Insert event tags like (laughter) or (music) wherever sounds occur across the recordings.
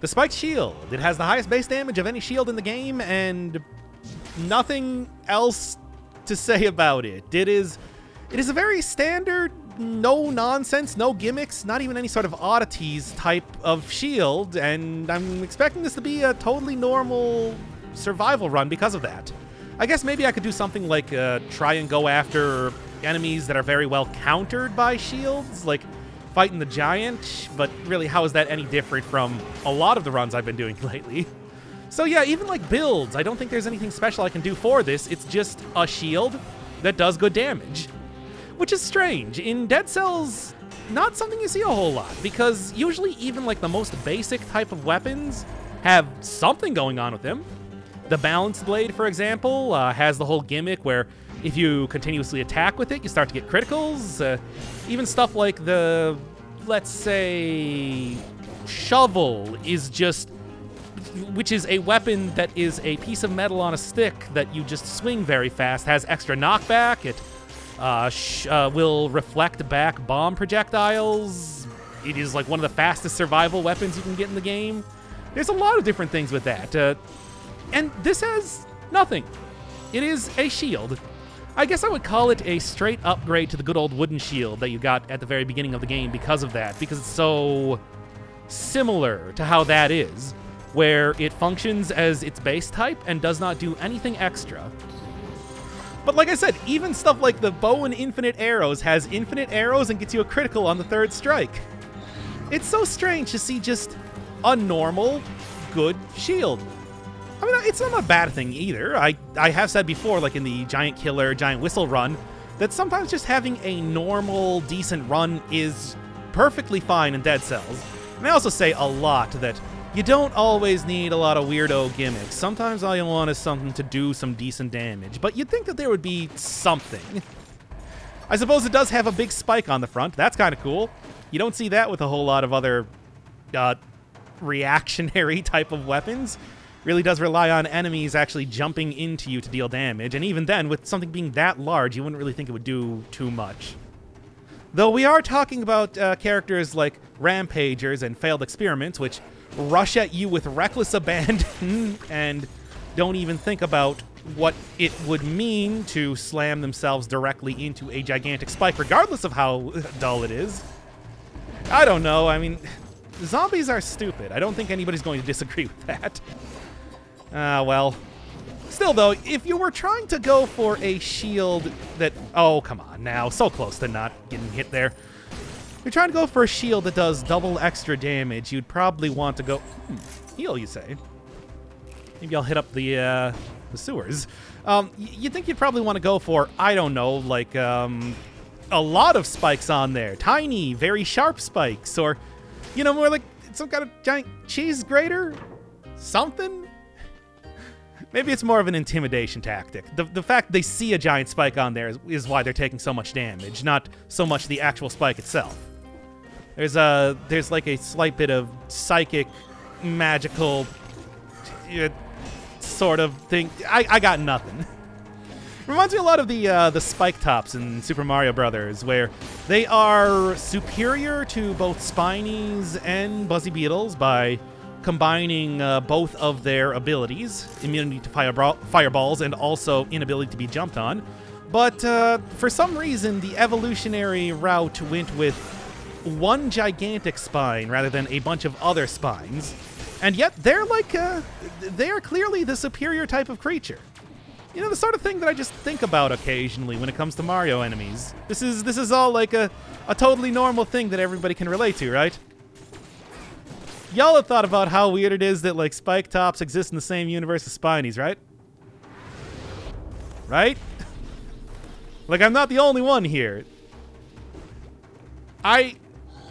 The Spiked Shield. It has the highest base damage of any shield in the game, and nothing else to say about it. It is it is a very standard, no nonsense, no gimmicks, not even any sort of oddities type of shield, and I'm expecting this to be a totally normal survival run because of that. I guess maybe I could do something like uh, try and go after enemies that are very well countered by shields, like fighting the giant, but really, how is that any different from a lot of the runs I've been doing (laughs) lately? So yeah, even like builds, I don't think there's anything special I can do for this. It's just a shield that does good damage. Which is strange. In Dead Cells, not something you see a whole lot, because usually even like the most basic type of weapons have something going on with them. The Balance Blade, for example, uh, has the whole gimmick where if you continuously attack with it, you start to get criticals. Uh, even stuff like the, let's say, shovel is just, which is a weapon that is a piece of metal on a stick that you just swing very fast, has extra knockback. It uh, uh, will reflect back bomb projectiles. It is like one of the fastest survival weapons you can get in the game. There's a lot of different things with that. Uh, and this has nothing. It is a shield. I guess I would call it a straight upgrade to the good old wooden shield that you got at the very beginning of the game because of that, because it's so similar to how that is, where it functions as its base type and does not do anything extra. But like I said, even stuff like the bow and infinite arrows has infinite arrows and gets you a critical on the third strike. It's so strange to see just a normal, good shield. I mean, it's not a bad thing either. I, I have said before, like in the Giant Killer, Giant Whistle run, that sometimes just having a normal, decent run is perfectly fine in Dead Cells. And I also say a lot that you don't always need a lot of weirdo gimmicks. Sometimes all you want is something to do some decent damage, but you'd think that there would be something. I suppose it does have a big spike on the front. That's kind of cool. You don't see that with a whole lot of other uh, reactionary (laughs) type of weapons really does rely on enemies actually jumping into you to deal damage, and even then, with something being that large, you wouldn't really think it would do too much. Though we are talking about uh, characters like Rampagers and Failed Experiments, which rush at you with reckless (laughs) abandon and don't even think about what it would mean to slam themselves directly into a gigantic spike, regardless of how (laughs) dull it is. I don't know. I mean, zombies are stupid. I don't think anybody's going to disagree (laughs) with that. Ah, well. Still, though, if you were trying to go for a shield that... Oh, come on now. So close to not getting hit there. If you're trying to go for a shield that does double extra damage, you'd probably want to go... Hmm, heal, you say? Maybe I'll hit up the, uh, the sewers. Um, you'd think you'd probably want to go for, I don't know, like, um, a lot of spikes on there. Tiny, very sharp spikes. Or, you know, more like some kind of giant cheese grater? Something? Maybe it's more of an intimidation tactic. The, the fact they see a giant spike on there is, is why they're taking so much damage, not so much the actual spike itself. There's a there's like a slight bit of psychic, magical, uh, sort of thing. I, I got nothing. (laughs) Reminds me a lot of the uh, the spike tops in Super Mario Brothers, where they are superior to both Spinies and Buzzy Beetles by combining uh, both of their abilities immunity to fireball, fireballs and also inability to be jumped on. But uh, for some reason, the evolutionary route went with one gigantic spine rather than a bunch of other spines. And yet, they're like, uh, they are clearly the superior type of creature. You know, the sort of thing that I just think about occasionally when it comes to Mario enemies. This is this is all like a, a totally normal thing that everybody can relate to, right? Y'all have thought about how weird it is that, like, Spike Tops exist in the same universe as Spinies, right? Right? (laughs) like, I'm not the only one here. I...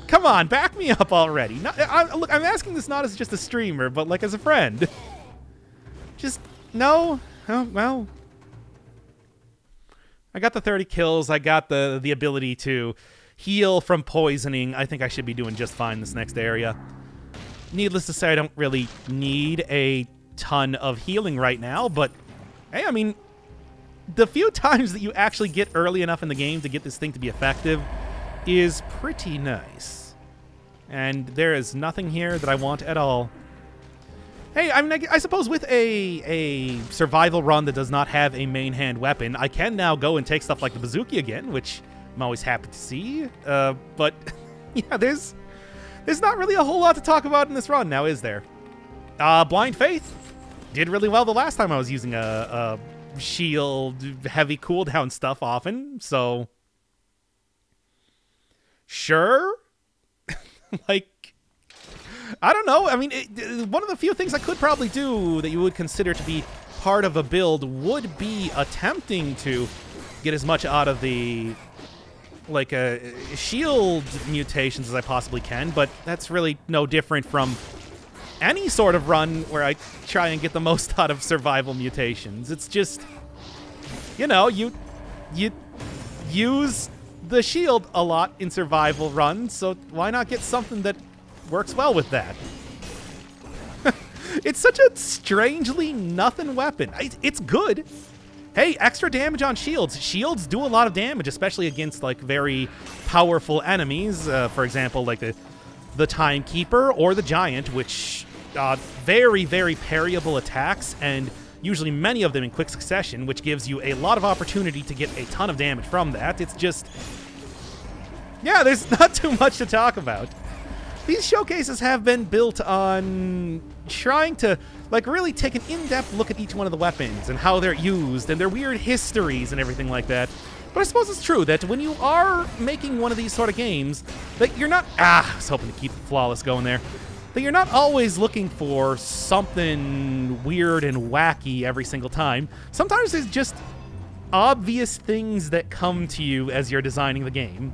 Come on, back me up already. Not, I, look, I'm asking this not as just a streamer, but, like, as a friend. (laughs) just, no? Oh, well... I got the 30 kills. I got the the ability to heal from poisoning. I think I should be doing just fine this next area. Needless to say, I don't really need a ton of healing right now, but hey, I mean, the few (laughs) times that you actually get early enough in the game to get this thing to be effective is pretty nice. And there is nothing here that I want at all. Hey, I mean, I, I, suppose with a a survival run that does not have a main hand weapon, I can now go and take stuff like the bazooki again, which I'm always happy to see. Uh, but (laughs) yeah, there's there's not really a whole lot to talk about in this run now, is there? Uh, Blind Faith did really well the last time I was using a, a shield heavy cooldown stuff often, so sure. (laughs) like, I don't know. I mean, it, one of the few things I could probably do that you would consider to be part of a build would be attempting to get as much out of the like uh, shield mutations as I possibly can, but that's really no different from any sort of run where I try and get the most (laughs) out of survival mutations. It's just, you know, you you use the shield a lot in survival runs, so why not get something that works well with that? (laughs) it's such a strangely nothing weapon. It's good. Hey, extra damage on shields. Shields do a lot of damage, especially against like very powerful enemies. Uh, for example, like the the Timekeeper or the Giant, which uh, very, very parryable attacks and usually many of them in quick succession, which gives you a lot of opportunity to get a ton of damage from that. It's just yeah, there's (laughs) not too much to talk about. These showcases have been built on trying to like really take an in-depth look at each one of the weapons and how they're used and their weird histories and everything like that. But I suppose it's true that when you are making one of these sort of games, that you're not ah, I was hoping to keep flawless going there. That you're not always looking for something weird and wacky every single time. Sometimes there's just obvious things that come to you as you're designing the game.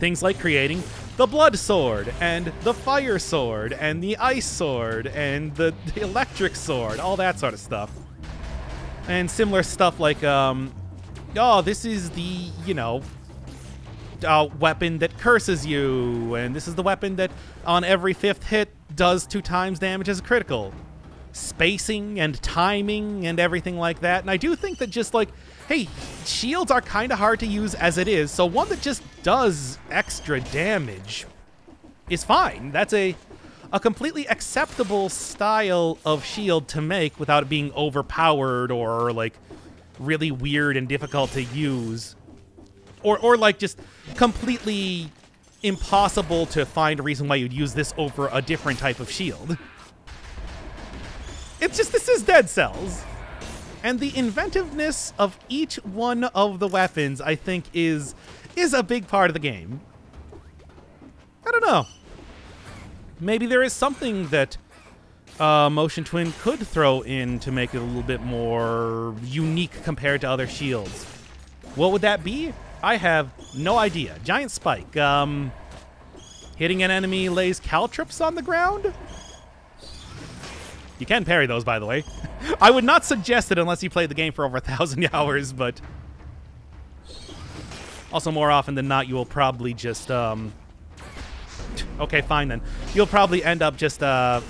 Things like creating the blood sword and the fire sword and the ice sword and the, electric sword, all that sort of stuff. And similar stuff like, um, oh, this is the, you know, uh, weapon that curses you, and this is the weapon that on every fifth hit does two times damage as a critical. Spacing and timing and everything like that. And I do think that just like hey, shields are kind of hard to use as it is, so one that just does extra damage is fine. That's a a completely acceptable style of shield to make without it being overpowered or like really weird and difficult to use. Or or like just completely impossible to find a reason why you'd use this over a different type of shield. It's just this is Dead Cells. And the inventiveness of each one of the weapons, I think, is is a big part of the game. I don't know. Maybe there is something that uh, Motion Twin could throw in to make it a little bit more unique compared to other shields. What would that be? I have no idea. Giant Spike. Um, hitting an enemy lays caltrops on the ground? You can parry those, by the way. (laughs) I would not suggest it unless you played the game for over a thousand (laughs) hours, but... Also, more often than not, you will probably just, um... Okay, fine then. You'll probably end up just, uh...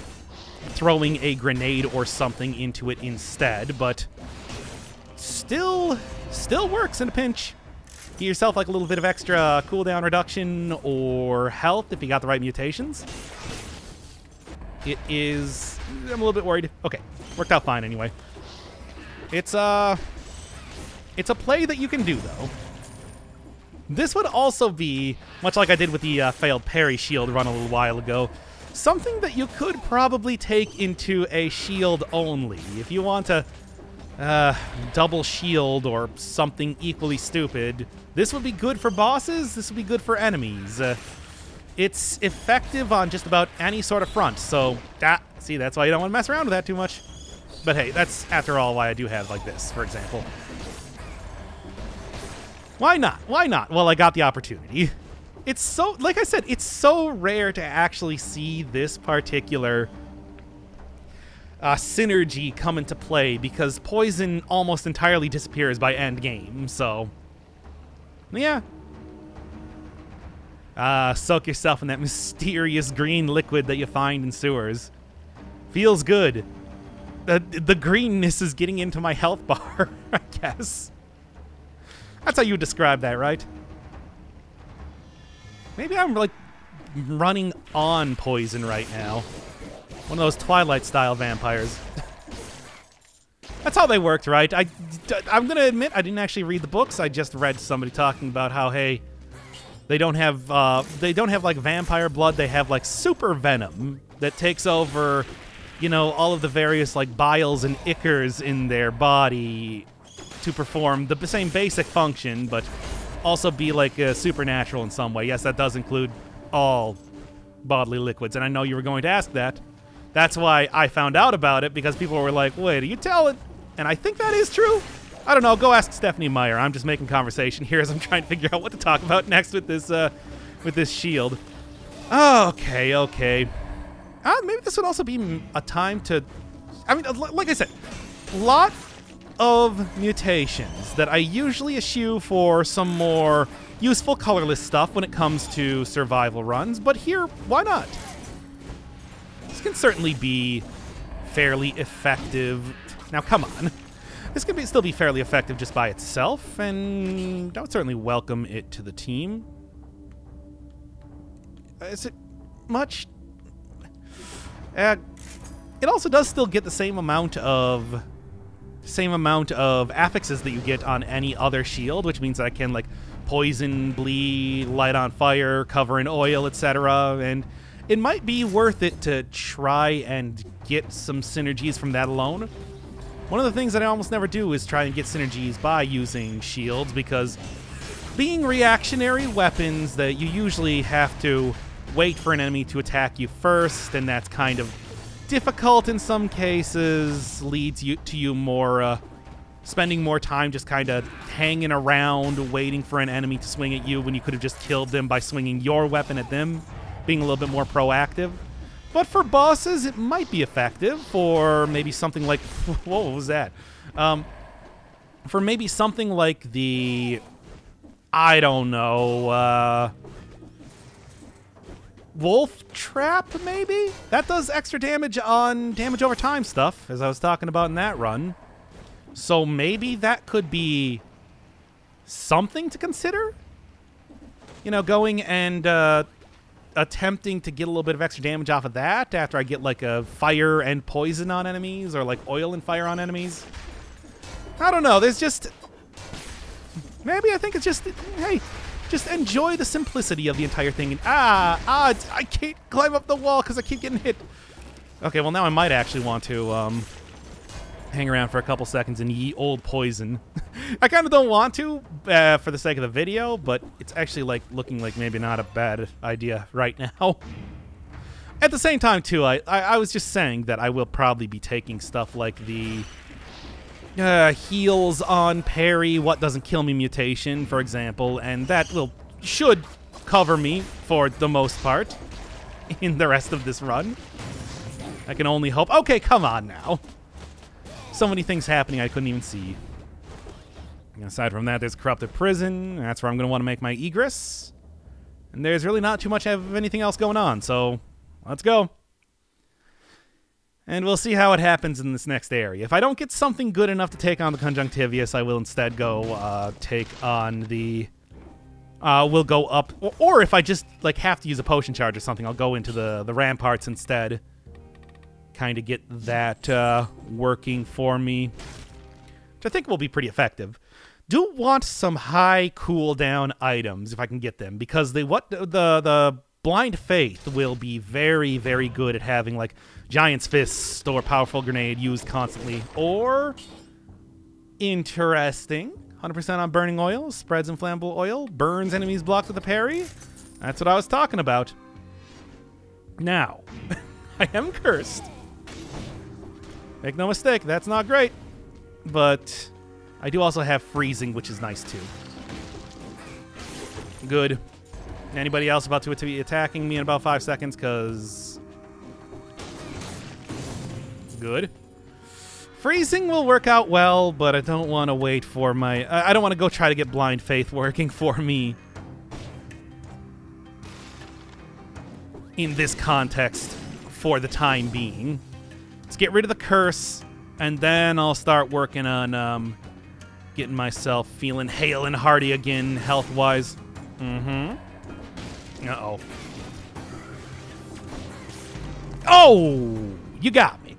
throwing a grenade or something into it instead, but... Still... Still works in a pinch. Get yourself, like, a little bit of extra cooldown reduction or health if you got the right mutations. It is I'm a little bit worried. Okay, worked out fine anyway. It's, uh... It's a play that you can do, though. This would also be, much like I did with the uh, failed parry shield run a little while ago, something that you could probably take into a shield only. If you want to uh, double shield or something equally stupid, this would be good for bosses, this would be good for enemies. Uh, it's effective on just about any sort of front, so that See, that's why you don't want to mess around with that too much. But hey, that's, after all, why I do have, like, this, for example. Why not? Why not? Well, I got the opportunity. It's so, like I said, it's so rare to actually see this particular uh, synergy come into play because poison almost entirely disappears by end game, so... Yeah. Uh, soak yourself in that (laughs) mysterious green liquid that you find in sewers. Feels good. The, the greenness is getting into my health bar, (laughs) I guess. That's how you describe that, right? Maybe I'm, like, running on poison right now. One of those Twilight-style vampires. (laughs) That's how they worked, right? I, I'm gonna admit I didn't actually read the books. I just read somebody talking about how, hey, they don't have uh, they don't have like vampire blood. They have like super venom that takes over, you know, all of the various like biles and ichors in their body to perform the same basic function, but also be like uh, supernatural in some way. Yes, that does include all bodily liquids, and I know you were going to ask that. That's why I found out about it because people were like, "Wait, are you telling?" And I think that is true. I don't know. Go ask Stephenie Meyer. I'm just making conversation here (laughs) as I'm trying to figure out what to talk about next with this uh, with this shield. Okay, okay. Uh, maybe this would also be a time to. I mean, like I said, lot of mutations that I usually eschew for some more useful colorless stuff when it comes to survival runs, but here, why not? This can certainly be fairly effective. Now, come on. This can be, still be fairly effective just by itself, and I would certainly welcome it to the team. Is it much? Uh, it also does still get the same amount of same amount of affixes that you get on any other shield, which means I can like poison, bleed, light on fire, cover in oil, etc. And it might be worth it to try and get some synergies from that alone. One of the things that I almost never do is try and get synergies by using shields because being reactionary weapons that you usually have to wait for an enemy to attack you first, and that's kind of difficult in some cases, leads you to you more uh, spending more time just kind of hanging around, waiting for an enemy to swing at you when you could have just killed them by swinging your weapon at them, being a little bit more proactive. But for bosses, it might be effective for maybe something like. (laughs) Whoa, what was that? Um, for maybe something like the. I don't know. Uh, Wolf Trap, maybe? That does extra damage on damage over time stuff, as I was talking about in that run. So maybe that could be something to consider? You know, going and uh, attempting to get a little bit of extra damage off of that after I get like a fire and poison on enemies or like oil and fire on enemies. I don't know. There's just maybe I think it's just hey, just enjoy the simplicity of the entire thing. And ah, ah, I can't climb up the wall because I keep getting hit. Okay, well now I might actually want to um, hang around for a couple seconds and ye old poison. (laughs) I kind of don't want to uh, for the sake of the video, but it's actually like looking like maybe not a bad idea right (laughs) now. At the same time, too, I, I, I was just saying that I will probably be taking stuff like the uh, heals on parry, what doesn't kill me mutation, for example, and that will should cover me for the most part (laughs) in the rest of this run. I can only hope. Okay, come on now so many things happening I couldn't even see. Aside from that, there's Corrupted Prison. That's where I'm going to want to make my egress. And there's really not too much of anything else going on, so let's go. And we'll see how it happens in this next area. If I don't get something good enough to take on the Conjunctivius, I will instead go uh, take on the... Uh, we'll go up... Or, or if I just like have to use a potion charge or something, I'll go into the, the ramparts instead kind of get that uh, working for me, which I think will be pretty effective. Do want some high cooldown items if I can get them because the what the the blind faith will be very very good at having like giant's fist or powerful grenade used constantly or interesting 100% on burning oil spreads inflammable oil burns enemies blocked with a parry that's what i was talking about now (laughs) i am cursed Make no mistake, that's not great. But I do also have freezing, which is nice too. Good. Anybody else about to be attacking me in about five seconds? Because... Good. Freezing will work out well, but I don't want to wait for my... I don't want to go try to get Blind Faith working (laughs) for me. In this context, for the time being. Let's get rid of the curse, and then I'll start working on um, getting myself feeling hale and hearty again, health-wise. Mm-hmm. Uh-oh. Oh! You got me.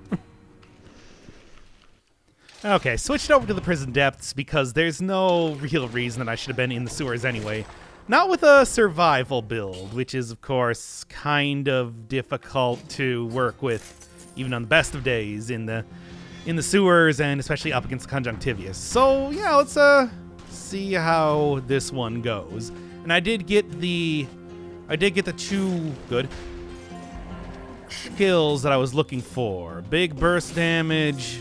Okay, switched over to the prison depths because there's no real reason that I should have been in the sewers anyway. Not with a survival build, which is, of course, kind of difficult to work with, even on the best of days in the in the sewers and especially up against conjunctivius. So yeah, let's uh see how this one goes. And I did get the I did get the two good skills that I was looking for. Big burst damage,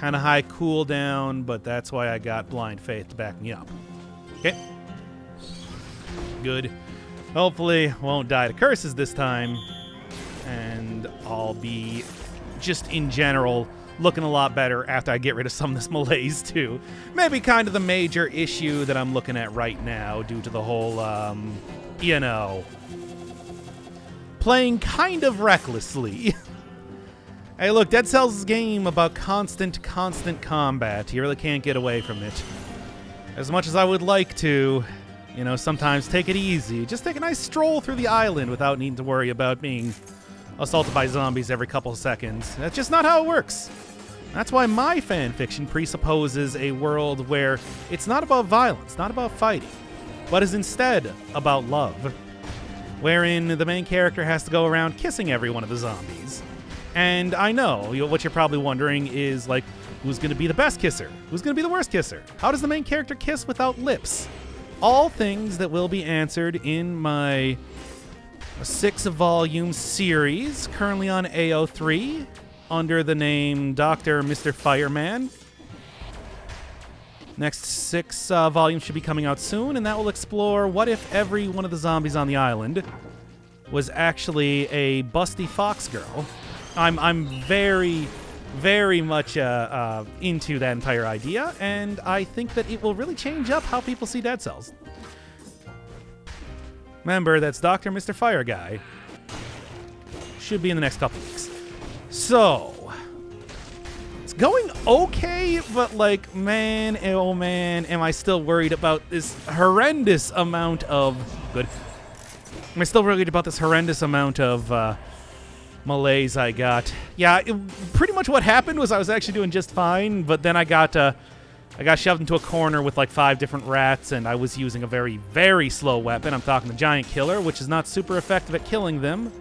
kind of high cooldown, but that's why I got Blind Faith to back me up. Okay. Good. Hopefully, won't die to curses this time, and I'll be just in general looking a lot better after I get rid of some of this (laughs) malaise too. Maybe kind of the major issue that I'm looking at right now due to the whole, um, you know, playing kind of recklessly. (laughs) hey, look, Dead Cells' is a game about constant, constant combat. You really can't get away from it. As much as I would like to, you know, sometimes take it easy. Just take a nice stroll through the island without needing to worry about being assaulted by zombies every couple seconds. That's just not how it works. That's why my fan fiction presupposes a world where it's not about violence, not about fighting, but is instead about love, wherein the main character has to go around kissing every one of the zombies. And I know what you're probably wondering is like, who's going to be the best kisser? Who's going to be the worst kisser? How does the main character kiss without lips? All things that will be answered in my six volume series currently on AO3 under the name Dr. Mr. Fireman. Next six uh, volumes should be coming out soon, and that will explore what if every one of the zombies on the island was actually a busty fox girl. I'm, I'm very, very much uh, uh, into that entire idea, and I think that it will really change up how people see Dead Cells. Remember, that's Dr. Mr. Fire Guy. Should be in the next couple weeks. So, it's going okay, but like, man, oh man, am I still worried about this horrendous amount of good. Am I still worried about this horrendous amount of uh, malaise I got? Yeah, it, pretty much what happened was I was actually doing just fine, but then I got uh, I got shoved into a corner with like five different rats, and I was using a very, very slow weapon. I'm talking the giant killer, which is not super effective at killing them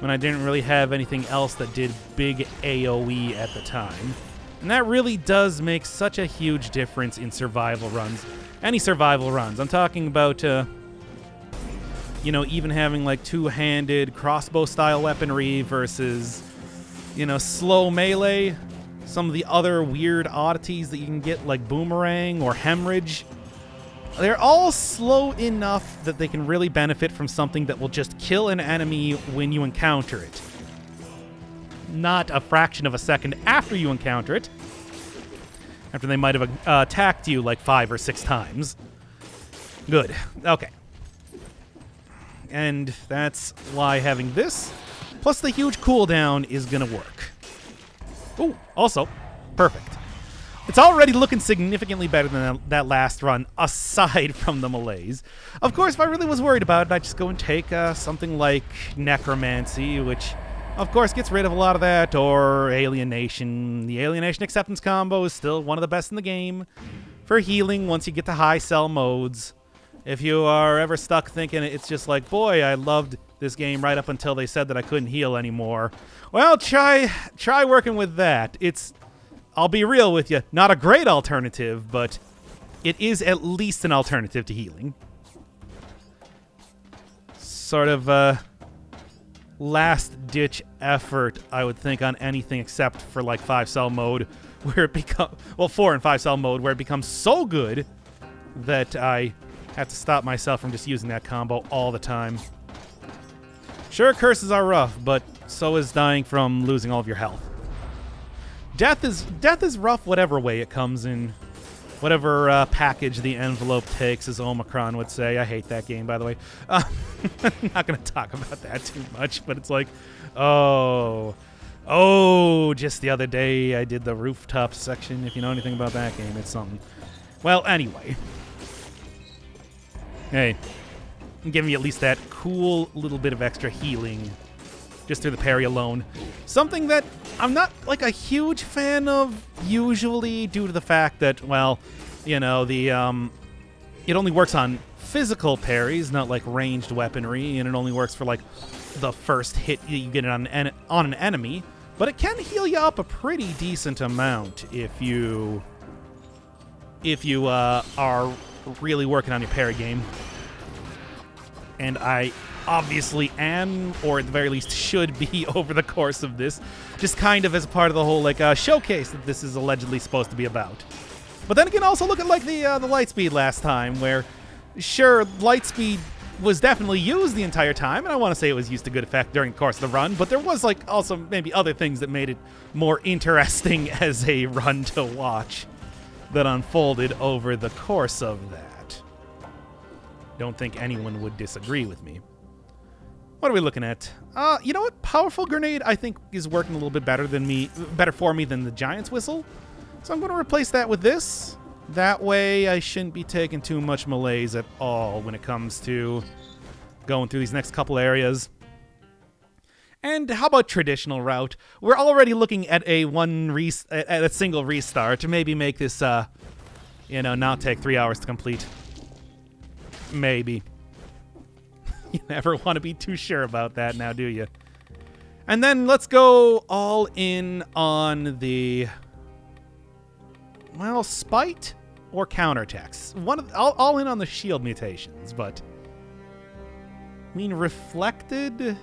when I didn't really have anything else that did big AoE at the time. And that really does make such a huge difference in survival runs. Any survival runs. I'm talking about, uh, you know, even having like two handed crossbow style weaponry versus, you know, slow melee. Some of the other weird oddities that you can get, like boomerang or hemorrhage. They're all slow enough that they can really benefit from something that will just kill an enemy when you encounter it. Not a fraction of a second after you encounter it. After they might have uh, attacked you like five or six times. Good. Okay. And that's why having this, plus the huge cooldown, is to work. Oh, also, perfect. It's already looking significantly better than that last run, aside from the malaise. Of course, if I really was worried about it, I'd just go and take uh, something like Necromancy, which, of course, gets rid of a lot of that, or Alienation. The Alienation Acceptance combo is still one of the best in the game for healing once you get to high cell modes. If you are ever stuck thinking it's just like, boy, I loved this game right up until they said that I couldn't heal anymore. Well, try try working with that. It's I'll be real with you, not a great alternative, but it is at least an alternative to healing. Sort of a last ditch effort, I would think, on anything except for like five cell mode, (laughs) where it becomes well, four and five cell mode, where it becomes so good that I have to stop myself from just using that combo all the time. Sure, curses are rough, but so is dying from losing all of your health. Death is death is rough whatever way it comes in. Whatever uh, package the envelope takes, as Omicron would say. I hate that game, by the way. Uh, (laughs) I'm not going to talk about that too much, but it's like, oh, oh, just the other day I did the rooftop section. If you know anything about that game, it's something. Well, anyway. Hey, I'm giving you at least that cool little bit of extra healing just through the parry alone. Something that I'm not like a huge fan of usually due to the fact that, well, you know, the um, it only works on physical parries, not like ranged weaponry, and it only works for like the first hit you get on an, on an enemy. But it can heal you up a pretty decent amount if you if you uh, are really working on your parry game. And I obviously am, or at the very least should be (laughs) over the course of this, just kind of as part of the whole like uh, showcase that this is allegedly supposed to be about. But then again, also look at like the uh, the light speed last time, where sure Lightspeed was definitely used the entire time, and I want to say it was used to good effect during the course of the run, but there was like also maybe other things that made it more interesting (laughs) as a run to watch that unfolded over the course of that. Don't think anyone would disagree with me. What are we looking at? Uh, you know what? Powerful grenade I think is working a little bit better than me, better for me than the giant's whistle. So I'm going to replace that with this. That way I shouldn't be taking too much malaise at all when it comes to going through these next couple areas. And how about traditional route? We're already looking at a one re- at a single restart to maybe make this uh you know, not take 3 hours to complete. Maybe. (laughs) you never want to be too sure about that now, do you? And then let's go all in on the well, spite or counterattacks. One of, all, all in on the shield mutations, but I mean reflected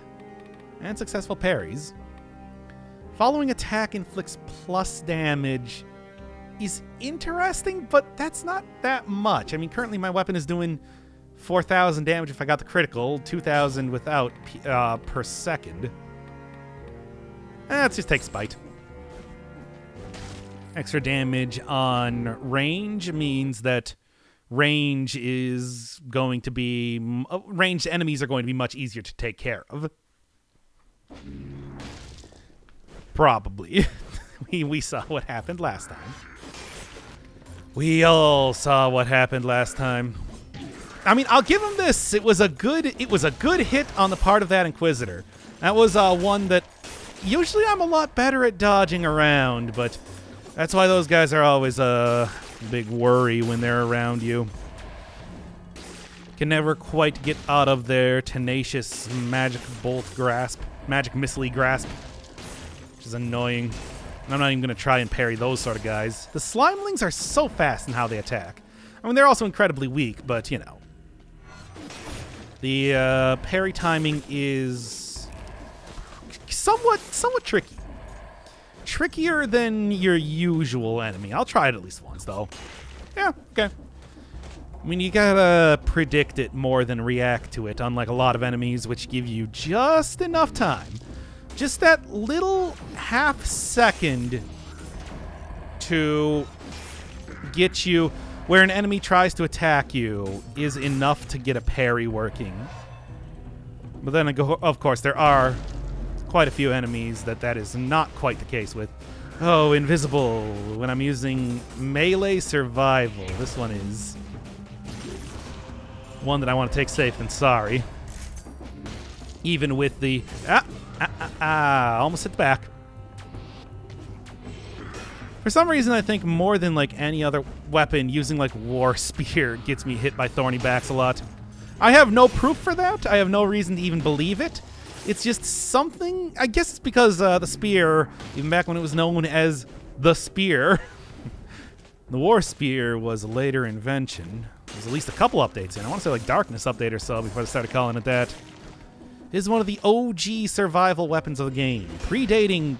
and successful parries. Following attack inflicts plus damage is interesting, but that's not that much. I mean, currently my weapon is doing 4,000 damage if I got the critical, 2,000 without uh, per second. Let's just take Spite. Extra damage on range means that range is going to be. Uh, ranged enemies are going to be much easier to take care of. Probably. (laughs) we, we saw what happened last time. We all saw what happened last time. I mean, I'll give him this. It was a good it was a good hit on the part of that Inquisitor. That was uh, one that usually I'm a lot better at dodging around, but that's why those guys are always a big worry when they're around you. Can never quite get out of their tenacious magic bolt grasp, magic missile grasp, which is annoying. I'm not even going to try and parry those sort of guys. The Slimelings are so fast in how they attack. I mean, they're also incredibly weak, but, you know. The uh, parry timing is somewhat, somewhat tricky trickier than your usual enemy. I'll try it at least once, though. Yeah, okay. I mean, you gotta predict it more than react to it, unlike a lot of enemies, which give you just enough time. Just that little half second to get you where an enemy tries to attack you is enough to get a parry working. But then, of course, there are quite a few enemies that that is not quite the case with. Oh, invisible. When I'm using melee survival, this one is one that I want to take safe than sorry. Even with the ah ah ah, ah almost hit the back. For some reason, I think more than like any other weapon, using like War (laughs) Spear gets me hit by thorny backs a lot. I have no proof for that. I have no reason to even believe it. It's just something. I guess it's because uh, the spear, even back when it was known as the spear, (laughs) the war spear was a later invention. There's at least a couple updates in. I want to say like darkness update or so before they started calling it that. It is one of the OG survival weapons of the game, predating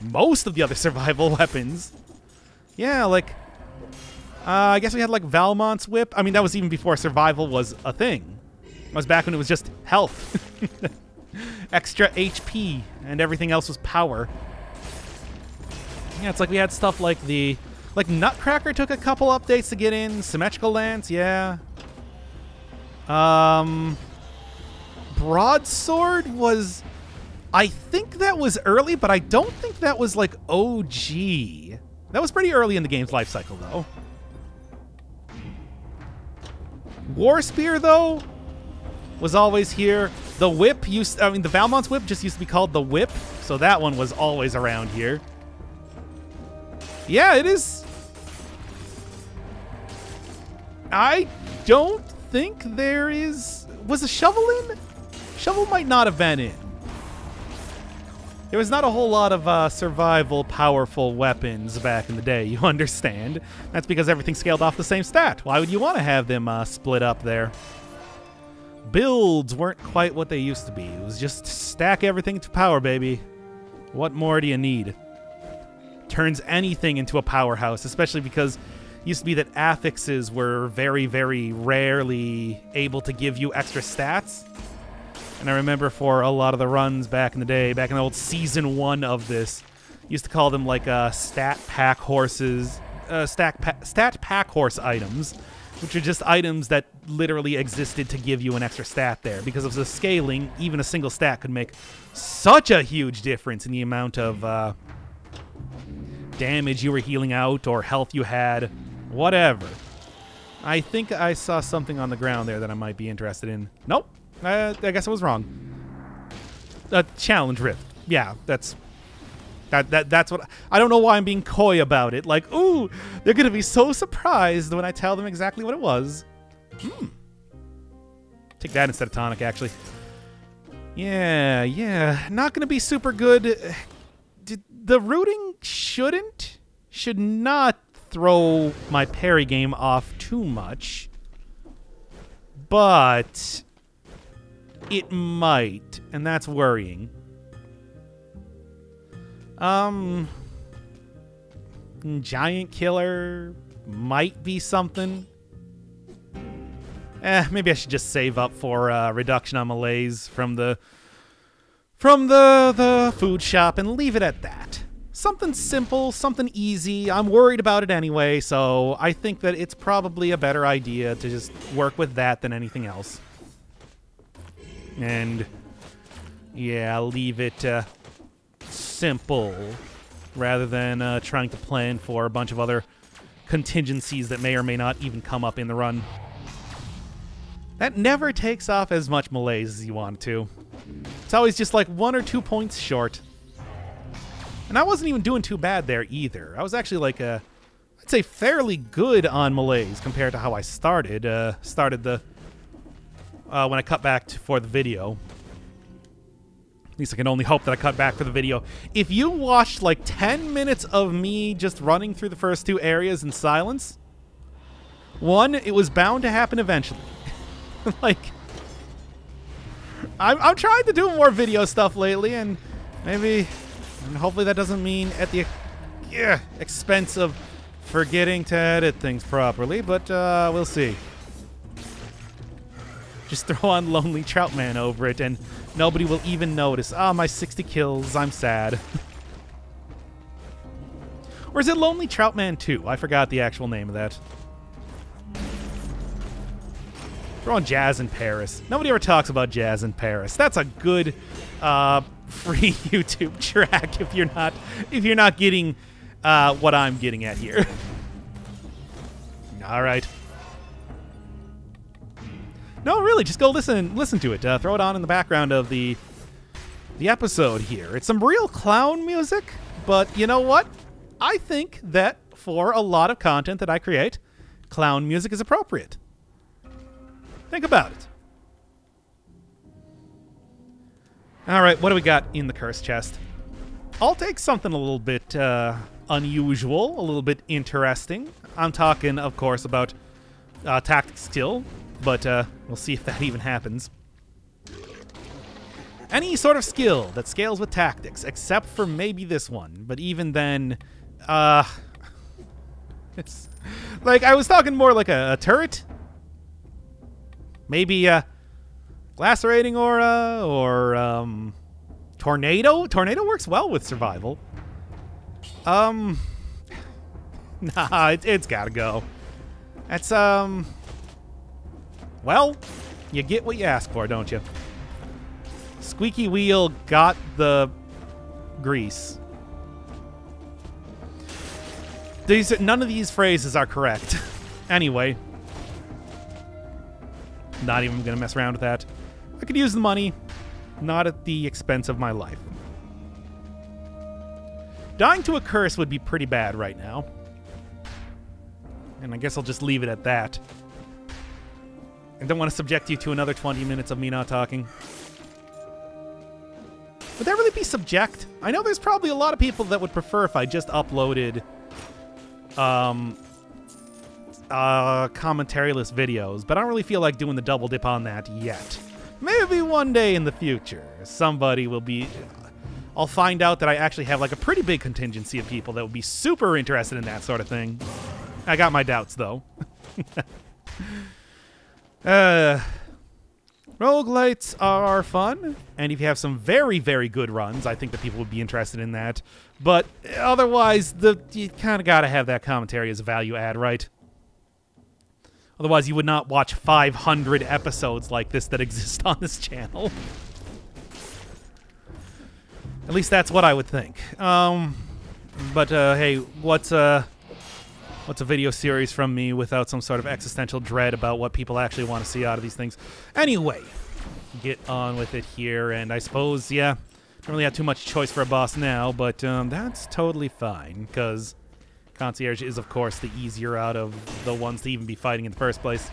most of the other (laughs) survival weapons. Yeah, like uh, I guess we had like Valmont's whip. I mean, that was even before survival was a thing. It was back when it was just health. (laughs) extra HP, and everything else was power. Yeah, it's like we had stuff like the... Like, Nutcracker took a couple updates to get in. Symmetrical Lance, yeah. Um... Broadsword was... I think that was early, but I don't think that was, like, OG. That was pretty early in the game's life cycle, though. War Spear, though? was always here. The whip used, I mean, the Valmont's whip just used to be called the whip, so that one was always around here. Yeah, it is. I don't think there is. Was a shovel in? Shovel might not have been in. There was not a whole lot of uh, survival powerful weapons back in the day, (laughs) you understand. That's because everything scaled off the same stat. Why would you want to have them uh, split up there? Builds weren't quite what they used to be. It was just stack everything to power, baby. What more do you need? Turns anything into a powerhouse, especially because used to be that affixes were very, very rarely able to give you extra stats. And I remember for a lot of the runs back in the day, back in the old season one of this, used to call them like uh, stat pack horses, uh, stat, pa- stat pack horse items, which are just items that literally existed to give you an extra stat there. Because of the scaling, even a single stat could make such a huge difference in the amount of uh, damage you were healing out or health you had, whatever. I think I saw something on the ground there that I might be interested in. Nope. Uh, I guess I was wrong. A challenge rift. Yeah, that's that that that's what I don't know why I'm being coy about it. Like, ooh, they're gonna be so surprised when I tell them exactly what it was. Hmm. Take that instead of tonic, actually. Yeah, yeah, not gonna be super good. Did, the rooting shouldn't should not throw my parry game off too much, but it might, and that's worrying. Um, giant killer might be something. Eh, maybe I should just save up for uh, reduction on malaise from the from the the food shop and leave it at that. Something simple, something easy. I'm worried about it anyway, so I think that it's probably a better idea to just work with that than anything else. And yeah, leave it uh, simple rather than uh, trying to plan for a bunch of other contingencies that may or may not even come up in the run. That never takes off as much malaise as you want to. It's always just like one or two points short. And I wasn't even doing too bad there either. I was actually like a, I'd say fairly good on malaise compared to how I started. Uh, started the uh, when I cut back for the video. At least I can only hope that I cut back for the video. If you watched like 10 minutes of me just running through the first two areas in silence, one, it was bound to happen eventually. (laughs) like, I'm, I'm trying to do more video stuff lately, and maybe, and hopefully that doesn't mean at the yeah, expense of forgetting to edit things properly, but uh, we'll see. Just (laughs) throw on Lonely Troutman over it, and nobody will even notice. Ah, oh, my 60 kills. I'm sad. (laughs) or is it Lonely Troutman 2? I forgot the actual name of that. Throw on Jazz in Paris. Nobody ever talks about Jazz in Paris. That's a good uh, (laughs) free (laughs) YouTube track if you're not if you're not getting uh, what I'm getting at here. (laughs) All right. No, really, just go listen listen to it. Uh, throw it on in the background of the the episode here. It's some real clown music, but you know what? I think that for a lot of content that I create, clown music is appropriate. Think about it. All right, what do we got in the curse chest? I'll take something a little bit uh, unusual, a little bit interesting. I'm talking, of course, about uh, skill, but uh, we'll see if that (laughs) even happens. Any sort of skill that scales with tactics, except for maybe this one. But even then, uh, (laughs) it's like I was talking more like a, a turret. Maybe uh, lacerating aura or um, tornado. Tornado works well with survival. Um, (laughs) nah, it, it's gotta go. That's um. Well, you get what you ask for, don't you? Squeaky wheel got the grease. These none of these phrases are correct. (laughs) anyway, not even gonna mess around with that. I could use the money, not at the expense of my life. Dying to a curse would be pretty bad right now. And I guess I'll just leave it at that. I don't want to subject you to another 20 minutes of me not talking. Would that really be subject? I know there's probably a lot of people that would prefer if I just uploaded um, uh, commentary-less videos, but I don't really feel like doing the double dip on that yet. Maybe one day in the future, somebody will be... I'll find out that I actually have like a pretty big contingency of people that would be super interested in that sort of thing. I got my doubts, though. (laughs) uh, roguelites are fun, and if you have some very, very good runs, I think that people would be interested in that. But otherwise, the you kind of got to have that commentary as a value add, right? Otherwise, you would not watch 500 episodes like this that exist (laughs) on this channel. At least that's what I would think. Um, but uh, hey, what's uh, what's a video series from me without some sort of existential dread about what people actually want to see out of these things? Anyway, get on with it here, and I suppose yeah, don't really have too much choice for a boss now, but um, that's totally fine because concierge is of course the easier out of the ones to even be fighting in the first place.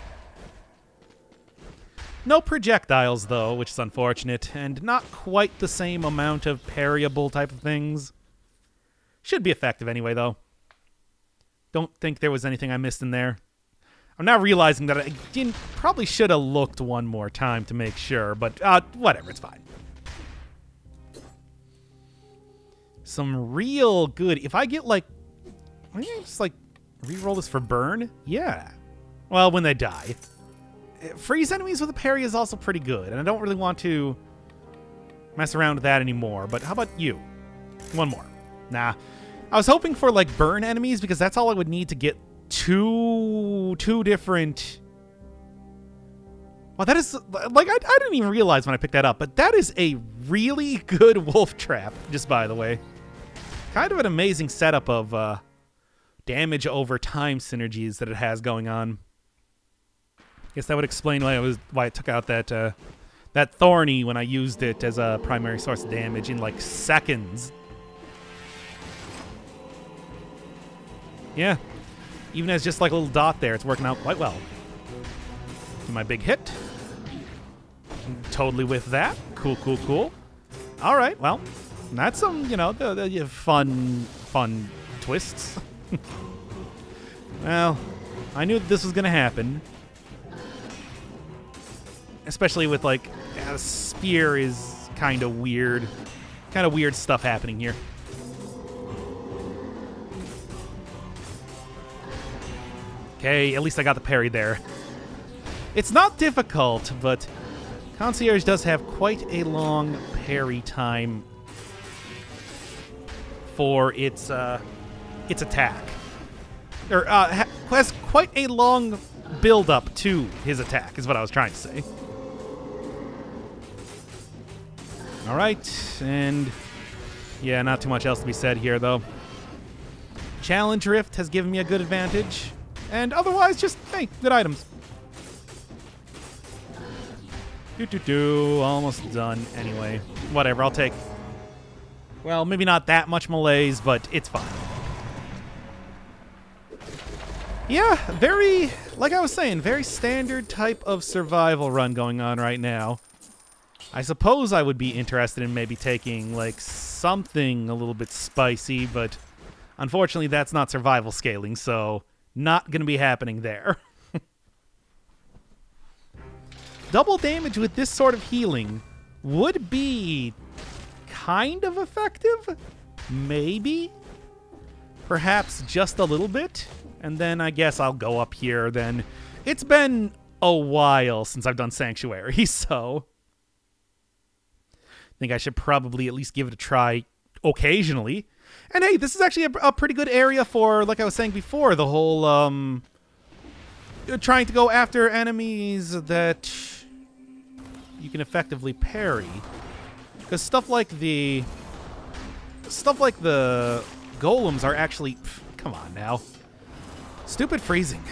No projectiles, though, which is unfortunate, and not quite the same amount of parryable type of things. Should be effective anyway, though. Don't think there was anything I missed in there. I'm now realizing that I probably should have looked one more time to make sure, but uh, whatever, it's fine. Some real good... If I get, like... Maybe I just, like, re-roll this for burn? Yeah. Well, when they die freeze enemies with a parry is also pretty good, and I don't really want to mess around with that anymore. But how about you? One more. Nah. I was hoping for, like, burn enemies, because that's all I would need to get two, two different... Well, that is, like, I, I didn't even realize when I picked that up, but that is a really (laughs) good wolf trap, just by the way. Kind of an amazing setup of, uh, damage over time synergies that it has going on. I Guess that would explain why I was why I took out that uh, that thorny when I used it as a primary source of damage in like seconds. Yeah, even as just like a little dot there, it's working out quite well. My big hit. Totally with that. Cool, cool, cool. All right, well, that's some, you know, the, the fun, fun twists. (laughs) (laughs) well, I knew this was going to happen especially with like a spear is kind of weird, kind of weird stuff happening here. Okay, at least I got the parry there. It's not difficult, but Concierge does have quite a long parry time for its uh, its attack. Or uh, has quite a long build up to his attack, is what I was trying to say. All right, and yeah, not too much else to be said here, though. Challenge Rift has given me a good advantage, and otherwise, just, hey, good items. Do do do, almost done anyway. Whatever, I'll take. Well, maybe not that much malaise, but it's fine. Yeah, very, like I was saying, very standard type of survival run going on right now. I suppose I would be interested in maybe taking, like, something a little bit spicy, but unfortunately that's not survival scaling, so not going to be happening there. (laughs) Double damage with this sort of healing would be kind of effective? Maybe? Perhaps just a little bit? And then I guess I'll go up here then. It's been a while since I've done Sanctuary, (laughs) so I think I should probably at least give it a try occasionally. And hey, this is actually a, a pretty good area for, like I was saying before, the whole um, trying to go after enemies that you can effectively parry. Because stuff like the stuff like the golems are actually pff, come on now, stupid freezing.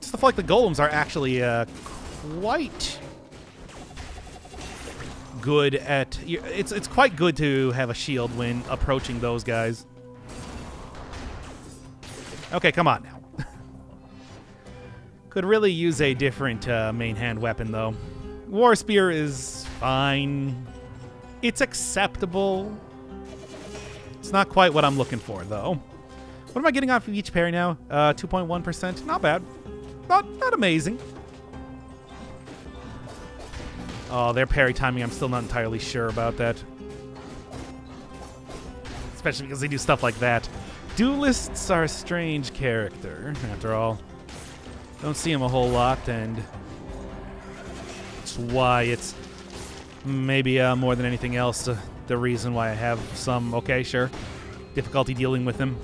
Stuff like the golems are actually uh, quite good at. It's it's quite good to have a shield when approaching those guys. Okay, come on now. (laughs) Could really use a different uh, main hand weapon though. War Spear is fine. It's acceptable. It's not quite what I'm looking for though. What am I getting off of each parry now? Uh, 2.1%. Not bad. Not not amazing. Oh, their parry timing, I'm still not entirely sure about that. Especially because they do stuff like that. Duelists are a strange character, after all. Don't see them a whole lot, and that's why it's maybe uh, more than anything else uh, the reason why I have some, okay, sure, difficulty dealing with them.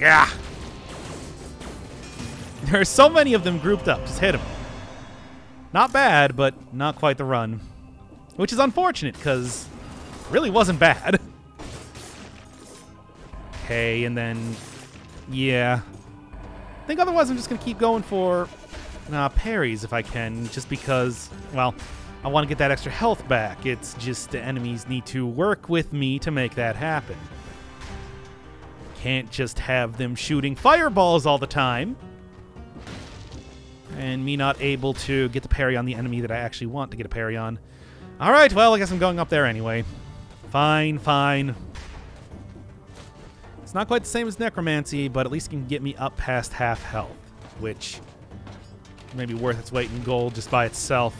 Gah! There are so many of them grouped up. Just hit them. Not bad, but not quite the run. Which is unfortunate, because really wasn't bad. (laughs) okay, and then... Yeah. I think otherwise I'm just going to keep going for uh, parries if I can, just because, well, I want to get that extra health back. It's just the enemies need to work with me to make that happen. Can't just have them shooting fireballs all the time and me not able to get the parry on the enemy that I actually want to get a parry on. All right, well, I guess I'm going up there anyway. Fine, fine. It's not quite the same as Necromancy, but at least it can get me up past half health, which may be worth its weight in gold just by itself.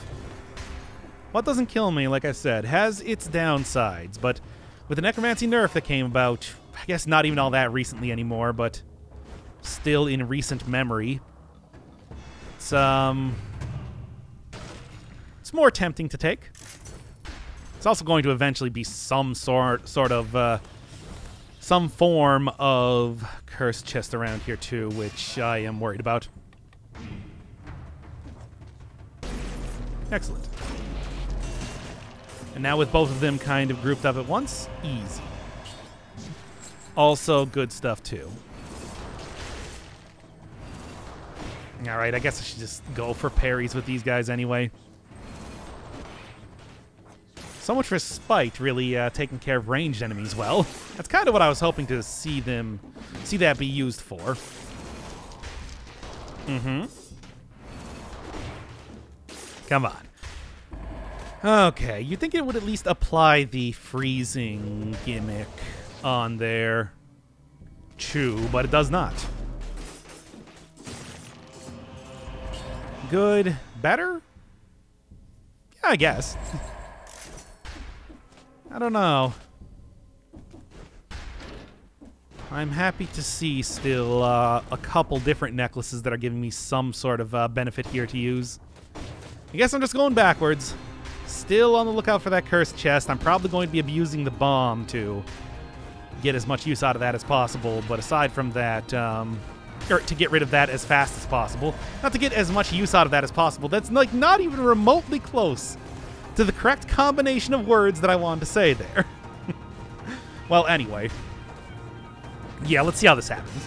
What doesn't kill me, like I said, has its downsides, but with the Necromancy nerf that came about, I guess not even all that recently anymore, but still in recent memory, it's um it's more tempting to take. It's also going to eventually be some sort sort of uh, some form of cursed chest around here too, which I am worried about. Excellent. And now with both of them kind of grouped up at once, easy. Also good stuff too. Alright, I guess I should just go for parries with these guys anyway. So much for Spite really uh, taking care of ranged enemies well. That's kind of what I was hoping to see them, see that be used for. Mm-hmm. Come on. Okay, you think it would at least apply the freezing gimmick on there too, but it does not. good, better? Yeah, I guess. (laughs) I don't know. I'm happy to see still uh, a couple different necklaces that are giving me some sort of uh, benefit here to use. I guess I'm just going backwards. Still on the lookout for that cursed chest. I'm probably going to be abusing the bomb to get as much use out of that as possible. But aside from that, um, or to get rid of that as fast as possible. Not to get as much use out of that as possible. That's like not even remotely close to the correct combination of words that I wanted to say there. (laughs) well, anyway. Yeah, let's see how this happens.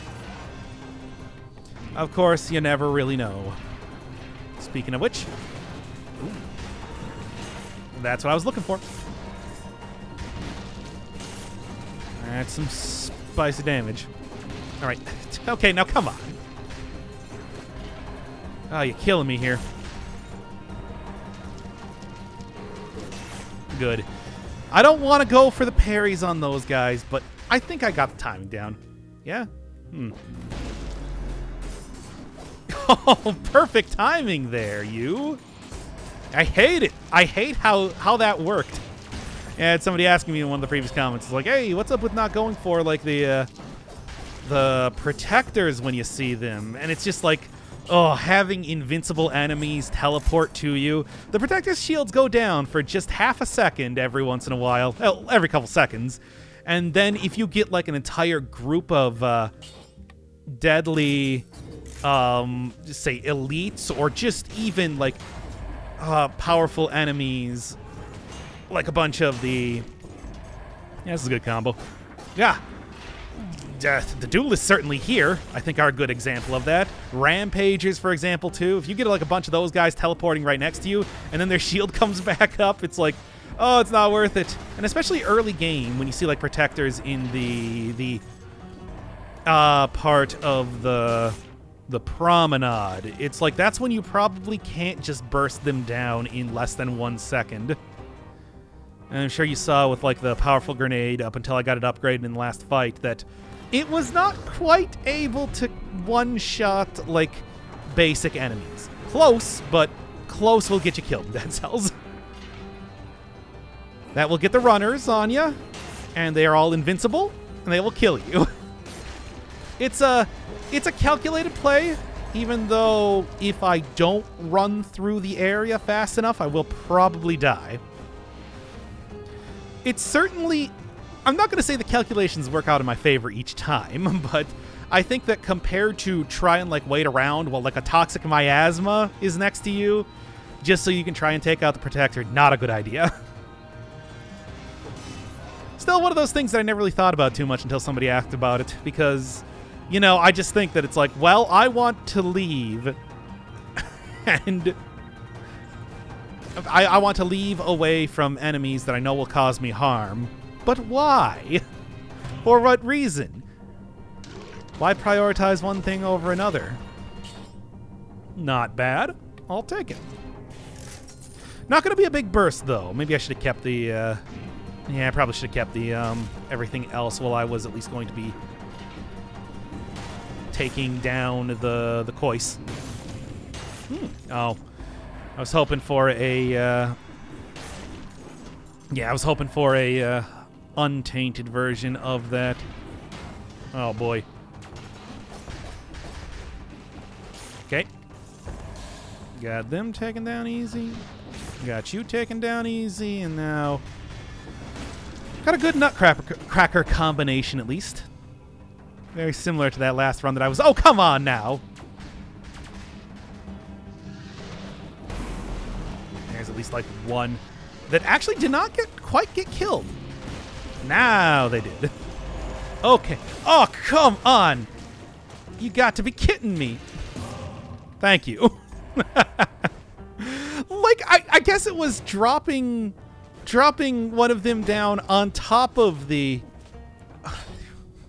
Of course, you never really know. Speaking of which, ooh, that's what I was looking for. That's some spicy damage. All right. (laughs) Okay, now come on. Oh, you're killing me here. Good. I don't want to go for the parries on those guys, but I think I got the timing down. Yeah? Hmm. (laughs) Oh, perfect timing there, you. I hate it. I hate how, how that worked. Had somebody asking me in one of the previous comments, like, hey, what's up with not going for, like, the, uh, the protectors when you see them, and it's just like, oh, having invincible enemies teleport to you. The protector's shields go down for just half a second every once in a while, well, every couple seconds, and then if you get like an entire group of uh, deadly, um, say elites or just even like uh, powerful enemies, like a bunch of the. Yeah, this is a good combo. Yeah, the duelists certainly here, I think, are a good example of that. Rampages, for example, too. If you get like a bunch of those guys teleporting right next to you, and then their (laughs) shield comes back up, it's like, oh, it's not worth it. And especially early game, when you see like protectors in the the uh, part of the the promenade, it's like that's when you probably can't just burst them down in less than one second. And I'm sure you saw with like the powerful grenade up until I got it upgraded in the last fight that it was not quite able to one-shot like basic enemies. Close, but close will get you killed (laughs) Dead Cells. that will get the runners on you, and they are all invincible, and they will kill you. (laughs) it's a it's a calculated play, even though if I don't run through the area fast enough, I will probably die it's certainly I'm not going to say the calculations work out in my favor each time, (laughs) but I think that compared to try and like wait around while like a toxic miasma is next to you, just so you can try and take out the protector, not a good idea. (laughs) Still one of those things that I never really thought about too much until somebody asked about it, because, you know, I just think that it's like, well, I want to leave, (laughs) and I, I want to leave away from enemies that I know will cause me harm. But why? (laughs) For what reason? Why prioritize one thing over another? Not bad. I'll take it. Not going to be a big burst, though. Maybe I should have kept the... Uh, yeah, I probably should have kept the um, everything else while I was at least going to be taking down the the Kois. Hmm. Oh, I was hoping for a, uh, yeah, I was hoping for a uh, untainted version of that. Oh boy. Okay. Got them taken down easy. Got you taken down easy, and now got a good nutcracker combination at least. Very similar to that last run that I was. Oh, come on now. Least like one that actually did not get quite get killed. Now they did. (laughs) Okay. Oh, come on. You got to be kidding me. Thank you. (laughs) like, I, I guess it was dropping dropping one of them down on top of the... (sighs)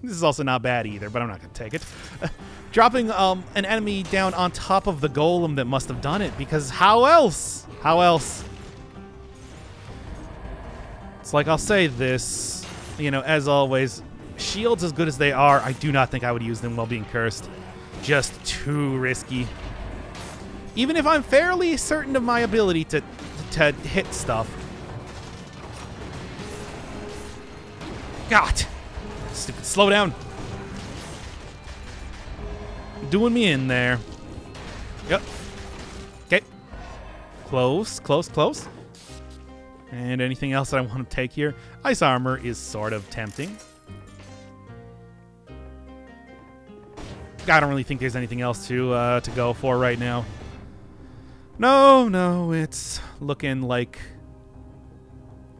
This is also not bad either, but I'm not going to take it. (laughs) dropping um, an enemy down on top of the golem that must have done it, because how else? How else? It's like I'll say this, you know, as always, shields as good as they are, I do not think I would use them while being cursed. Just too risky. Even if I'm fairly certain of my ability to to hit stuff. God. Stupid. Slow down. Doing me in there. Yep. Okay. Close, close, close. And anything else that I want to take here? Ice armor is sort of tempting. I don't really think there's anything else to uh, to go for right now. No, no, it's looking like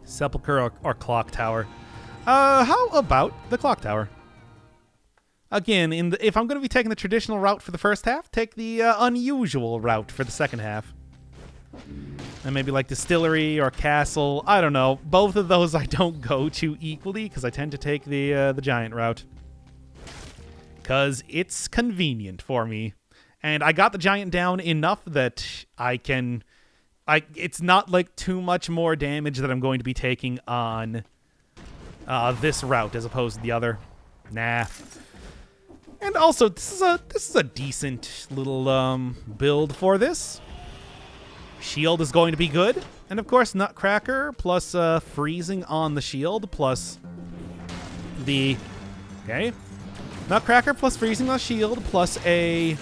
Sepulchre or, or Clock Tower. Uh, how about the Clock Tower? Again, in the, if I'm going to be taking the traditional route for the first half, take the uh, unusual route for the second half. And maybe like distillery or castle. I don't know. Both of those (laughs) I don't go to equally because I tend to take the uh, the giant route. Because it's convenient for me. And I got the giant down enough that I can... I It's not like too much more damage that I'm going to be taking on uh, this route as opposed to the other. Nah. And also, this is a this is a decent little um, build for this. Shield is going to be good. And of course, Nutcracker plus uh, freezing on the shield plus the... Okay. Nutcracker plus freezing on the shield plus a...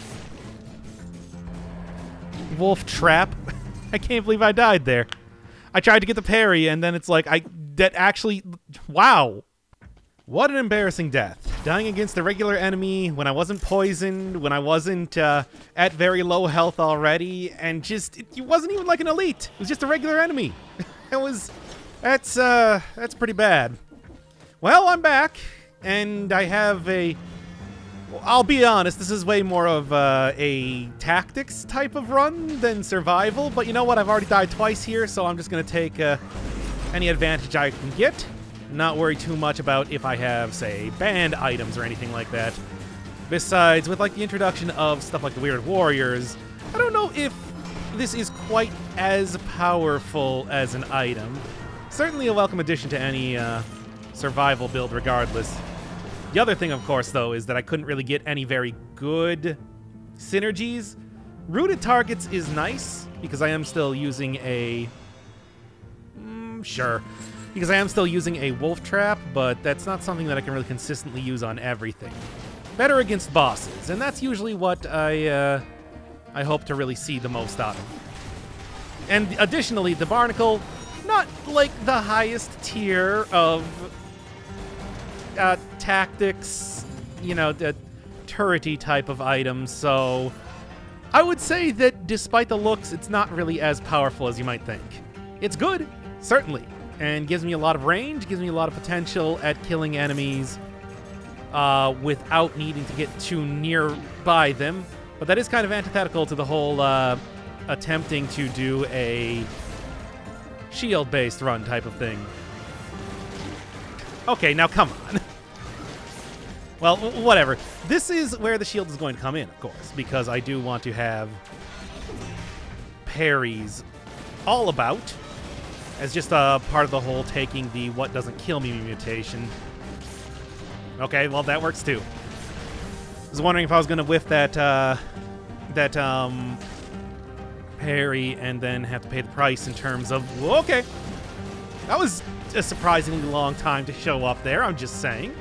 Wolf trap. (laughs) I can't believe I died there. I tried to get the parry, and then it's like, I... That actually... Wow. What an embarrassing death. Dying against a regular enemy when I wasn't poisoned, when I wasn't uh, at very low health already, and just, it, it wasn't even like an elite. It was just a regular enemy. (laughs) it was, that's, uh, that's pretty bad. Well, I'm back. and I have a. I'll be honest, this is way more of uh, a tactics type of run than survival, but you know what? I've already died twice here, so I'm just going to take uh, any advantage I can get. Not worry too much about if I have, say, banned items or anything like that. Besides, with like the introduction of stuff like the Weird Warriors, I don't know if this is quite as powerful as an item. Certainly a welcome addition to any uh, survival build regardless. The other thing, of course, though, is that I couldn't really get any very good synergies. Rooted targets is nice, because I am still using a... Mm, sure. Because I am still using a wolf trap, but that's not something that I can really consistently use on everything. Better against bosses, and that's usually what I, uh, I hope to really see the most out of. And additionally, the Barnacle, not like the highest tier of uh, tactics, you know, the turrety type of items, so I would say that despite the looks, it's not really as powerful as you might think. It's good, certainly, and gives me a lot of range, gives me a lot of potential at killing enemies uh, without needing to get too nearby them. But that is kind of antithetical to the whole uh, attempting to do a shield-based run type of thing. Okay, now come on. (laughs) well, whatever. This is where the shield is going to come in, of course, because I do want to have parries all about as just a part of the whole taking the what doesn't kill me mutation. Okay, well, that works too. I was wondering if I was going to whiff that, uh, that, um, parry and then have to pay the price in terms of, okay. That was a surprisingly long time to show up there, I'm just saying.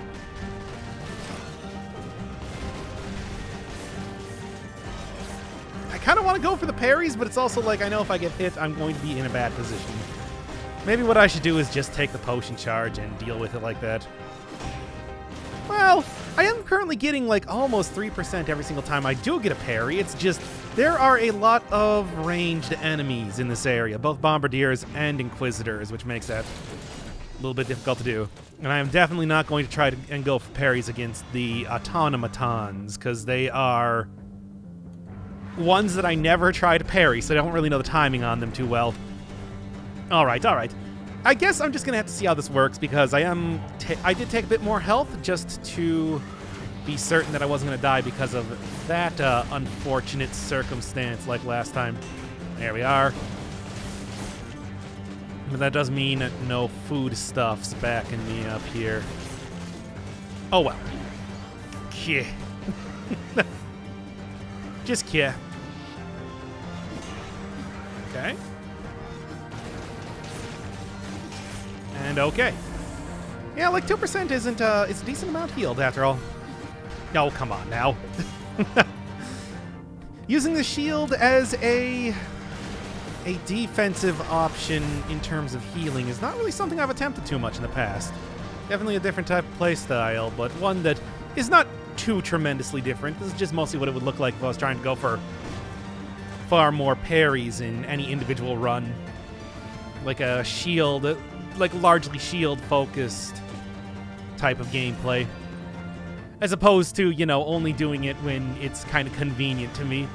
I kind of want to go for the parries, but it's also like I know if I get hit, I'm going to be in a bad position. Maybe what I should do is just take the potion charge and deal with it like that. Well, I am currently getting like almost 3% every single time I do get a parry. It's just there are a lot of ranged enemies in this area, both bombardiers and inquisitors, which makes that a little bit difficult to do. And I am definitely not going to try to and go for parries against the automatons because they are ones that I never try to parry, so I don't really know the timing on them too well. All right, all right. I guess I'm just gonna have to see how this works because I am I did take a bit more health just to be certain that I wasn't gonna die because of that uh, unfortunate circumstance like last time. There we are. But that does mean no food stuff's backing me up here. Oh well. Yeah. (laughs) just kia. Okay. And okay. Yeah, like 2% isn't, uh, it's a decent amount healed after all. No, oh, come on now. (laughs) Using the shield as a a defensive option in terms of healing is not really something I've attempted too much in the past. Definitely a different type of playstyle, but one that is not too tremendously different. This is just mostly what it would look like if I was trying to go for far more parries in any individual run. Like a shield like largely shield focused type of gameplay. As opposed to, you know, only doing it when it's kind of convenient to me.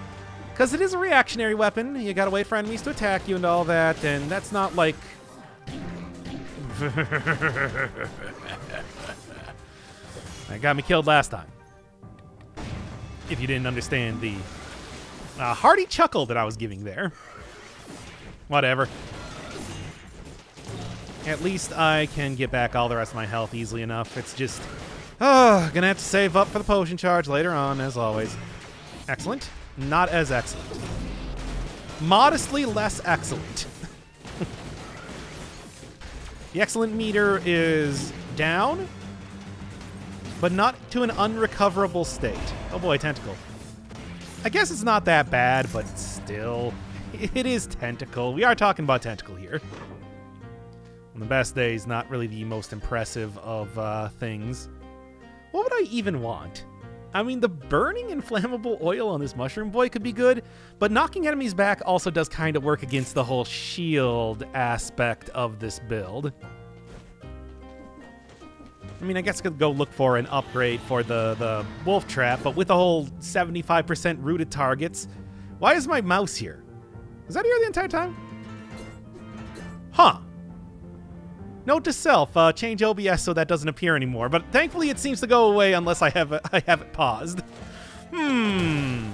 Because it is a reactionary weapon. You gotta wait for enemies to attack you and all that, and that's not like. (laughs) that got me killed last time. If you didn't understand the uh, hearty chuckle that I was giving there. Whatever. At least I can get back all the rest of my health easily enough. It's just... Oh, (sighs) gonna have to save up for the potion charge later on, as always. Excellent. Not as excellent. Modestly less excellent. (laughs) the excellent meter is down, but not to an unrecoverable state. Oh boy, tentacle. I guess it's not that bad, but still, (laughs) it is tentacle. We are talking about tentacle here. On the best days, not really the most impressive of uh, things. What would I even want? I mean, the burning inflammable oil on this mushroom boy could be good, but knocking enemies back also does kind of work against the whole shield aspect of this build. I mean, I guess I could go look for an upgrade for the, the wolf trap, but with the whole 75% rooted targets, why is my mouse here? Is that here the entire time? Huh. Note to self, uh, change OBS so that doesn't appear anymore, but thankfully it seems to go away unless I have it, (laughs) I have it paused. Hmm.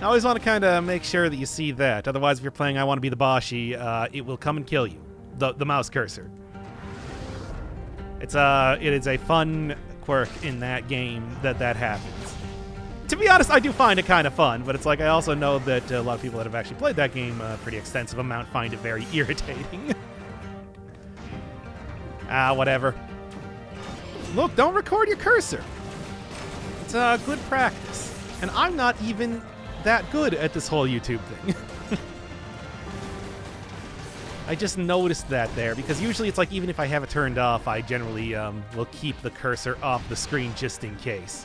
I always want to kind of make sure that you see that. Otherwise, if you're playing I Want to Be the Boshy, uh, it will come and kill you. The, the mouse cursor. It's uh, it is a fun quirk in that game that that happens. To be honest, I do find it kind of fun, but it's like I also know that a lot of people that have actually played that game a pretty extensive amount find it very (laughs) irritating. Ah, whatever. Look, don't record your cursor. It's a uh, good practice. And I'm not even that good at this whole YouTube thing. (laughs) I just noticed that there because usually it's like even if I have it turned off, I generally um, will keep the cursor off the screen just in case.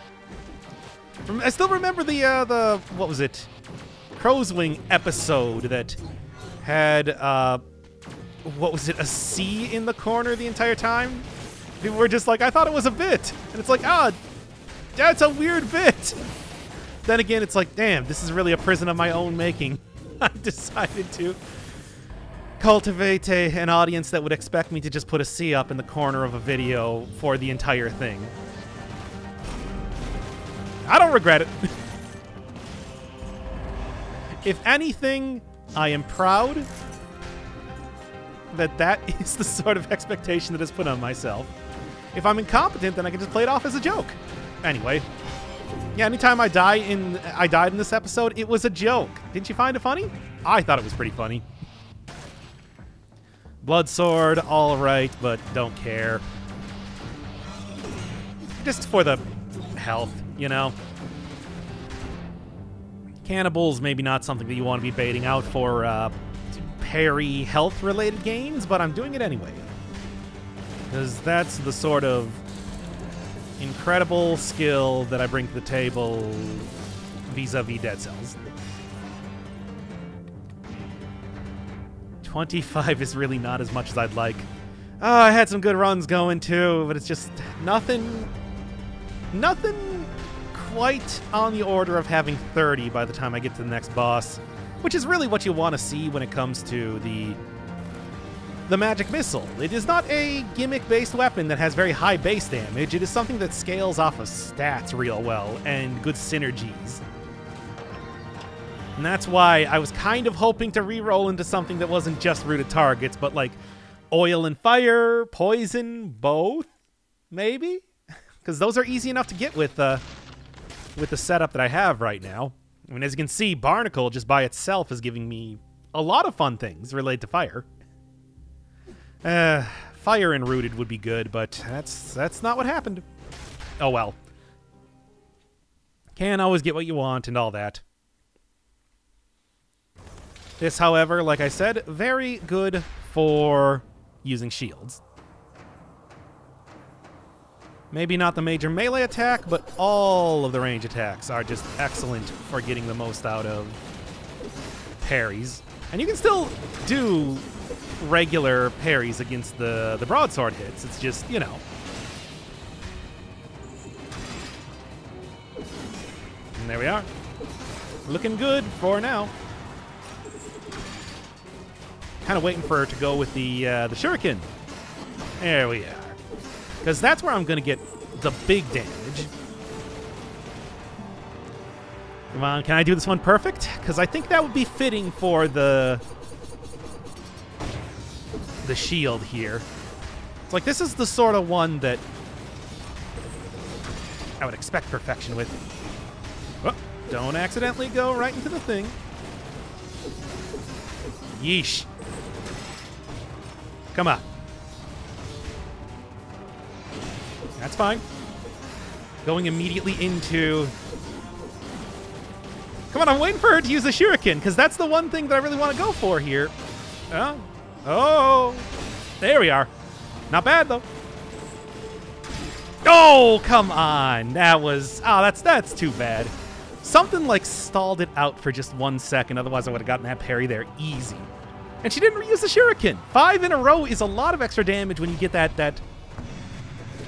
I still remember the uh, the what was it, Crow's Wing episode that had uh, what was it, a C in the corner the entire time. People were just like, I thought it was a bit, and it's like, ah, that's a weird bit. Then again, it's like, damn, this is really a prison of my own making. (laughs) I decided to cultivate an audience that would expect me to just put a C up in the corner of a video for the entire thing. I don't regret it. (laughs) if anything, I am proud that that (laughs) is the sort of expectation that is put on myself. If I'm incompetent, then I can just play it off as a joke. Anyway, yeah, anytime I die in I died in this episode, it was a joke. Didn't you find it funny? I thought it was pretty funny. Blood sword, all right, but don't care. Just for the health, you know. Cannibals maybe not something that you want to be baiting out for uh, parry health-related gains, but I'm doing it anyway. Because that's the sort of incredible skill that I bring to the table vis-a-vis Dead Cells. 25 is really not as much as I'd like. Oh, I had some good runs going too, but it's just nothing... Nothing quite on the order of having 30 by the time I get to the next boss, which is really what you want to see when it comes to the the magic missile. It is not a gimmick-based weapon that has very high base damage. It is something that scales off of stats real well and good synergies. And that's why I was kind of hoping to re-roll into something that wasn't just rooted targets, but like oil and fire, poison, both, maybe? (laughs) Because those are easy enough to get with, uh, with the setup that I have right now. I mean, as you can see, Barnacle just by itself is giving me a lot of fun things related to fire. Uh, fire and rooted would be good, but that's that's not what happened. Oh well. Can't always get what you want and all that. This, however, like I said, very good for using shields. Maybe not the major melee attack, but all of the range attacks are just excellent for getting the most out of parries. And you can still do regular parries against the, the broadsword hits. It's just, you know. And there we are. Looking good for now. Kind of waiting for her to go with the uh, the shuriken. There we are. Because that's where I'm going to get the big damage. Come on, can I do this one perfect? Because I think that would be fitting for the the shield here. It's like this is the sort of one that I would expect perfection with. Oh, don't accidentally go right into the thing. Yeesh. Come on. That's fine. Going immediately into... Come on, I'm waiting for her to use the shuriken, because that's the one thing that I really want to go for here. Oh, Oh, there we are. Not bad though. Oh, come on. That was, oh, that's, that's too bad. Something like stalled it out for just one second. Otherwise I would have gotten that parry there easy. And she didn't reuse the shuriken. Five in a row is a lot of extra damage when you get that, that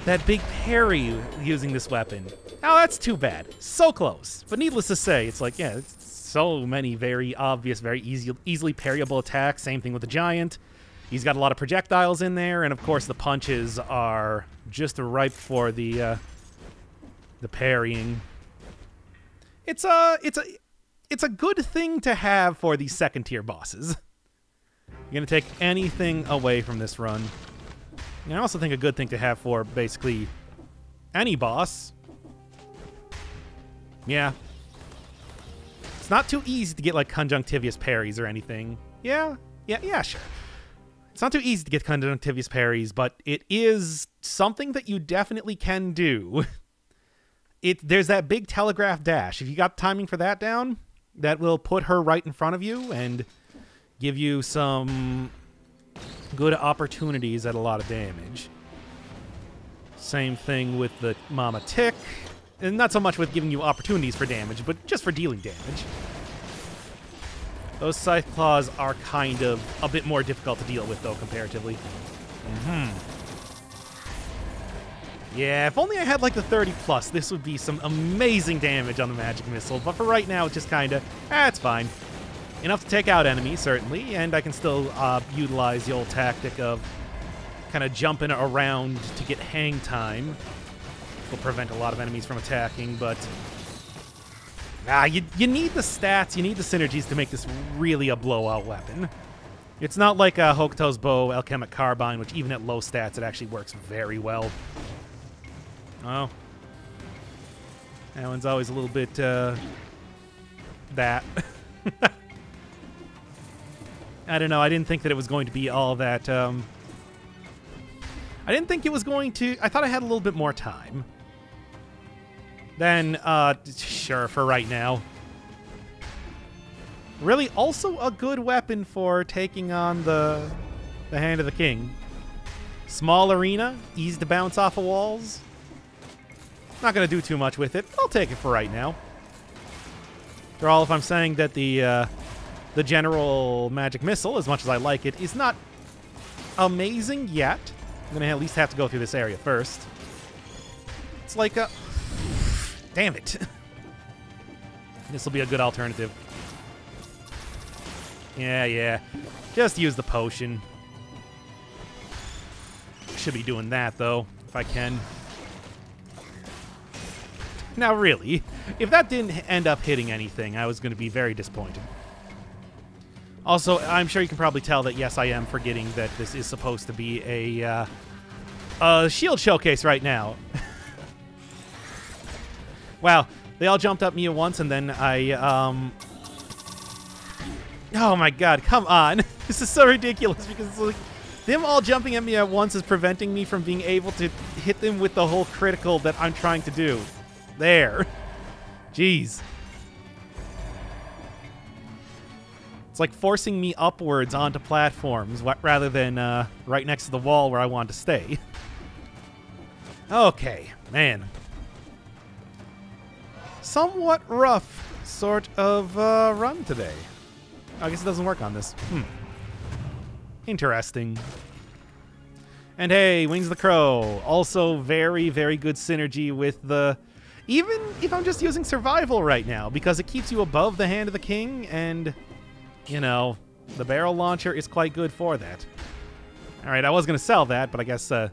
that big parry using this weapon. Oh, that's too bad. So close. But needless to say, it's like, yeah, it's so many very obvious, very easy, easily parryable attacks. Same thing with the giant. He's got a lot of projectiles in there, and of course the punches are just ripe for the uh, the parrying. It's a it's a it's a good thing to have for these second tier bosses. You're gonna take anything away from this run. And I also think a good thing to have for basically any boss. Yeah. It's not too easy to get like conjunctivious parries or anything. Yeah, yeah, yeah, sure. It's not too easy to get conjunctivious parries, but it is something that you definitely can do. (laughs) It there's that big telegraph dash. If you got timing for that down, that will put her right in front of you and give you some good opportunities at a lot of damage. Same thing with the Mama Tick. And not so much with giving you opportunities for damage, but just for dealing damage. Those Scythe Claws are kind of a bit more difficult to deal with, though, comparatively. Mm-hmm. Yeah, if only I had like the 30 plus, this would be some amazing damage on the Magic Missile. But for right now, it's just kind of, eh, it's fine. Enough to take out enemies, certainly, and I can still uh, utilize the old tactic of kind of jumping around to get hang time. Will prevent a lot of enemies from attacking, but ah, you, you need the stats, you need the synergies to make this really a blowout weapon. It's not like uh, Hokuto's bow, Alchemic Carbine, which even at low stats, it actually works very well. Oh. That one's always a little bit, uh, that. (laughs) I don't know. I didn't think that it was going to be all that, um... I didn't think it was going to... I thought I had a little bit more time. Then, uh, sure, for right now. Really, also a good weapon for taking on the, the Hand of the King. Small arena, easy to bounce off of walls. Not going to do too much with it. I'll take it for right now. After all, if I'm saying that the uh, the general magic missile, as much as I like it, is not amazing yet. I'm going to at least have to go through this area first. It's like a... Damn it. (laughs) this will be a good alternative. Yeah, yeah. Just use the potion. Should be doing that, though, if I can. Now, really, if that didn't end up hitting anything, I was going to be very disappointed. Also, I'm sure you can probably tell that, yes, I am forgetting that this is supposed to be a, uh, a shield showcase right now. (laughs) wow, they all jumped up me at once, and then I, um... Oh my god, come on. (laughs) this is so ridiculous, because like... Them all jumping at me at once is preventing me from being able to hit them with the whole critical that I'm trying to do. There. (laughs) Jeez. It's like forcing me upwards onto platforms rather than uh, right next to the wall where I want to stay. (laughs) okay, man. Somewhat rough sort of uh, run today. I guess it doesn't work on this. Hmm. Interesting. And hey, Wings of the Crow. Also very, very good synergy with the even if I'm just using survival right now, because it keeps you above the hand of the king, and, you know, the barrel launcher is quite good for that. Alright, I was going to sell that, but I guess, uh,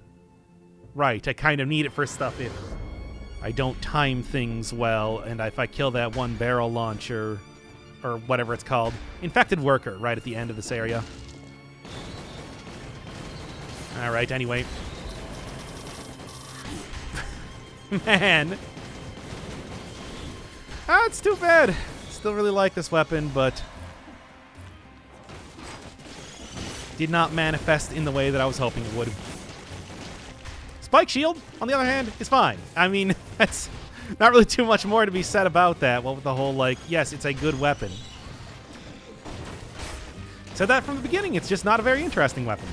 right, I kind of need it for stuff if I don't time things well, and if I kill that one barrel launcher, or whatever it's called, infected worker right at the end of this area. Alright, anyway. (laughs) Man, Ah, it's too bad. Still really like this weapon, but did not manifest in the way that I was hoping it would. Spike Shield, on the other hand, is fine. I mean, (laughs) that's not really too much more to be said about that. Well, with the whole, like, yes, it's a good weapon. Said that from the beginning. It's just not a very interesting weapon.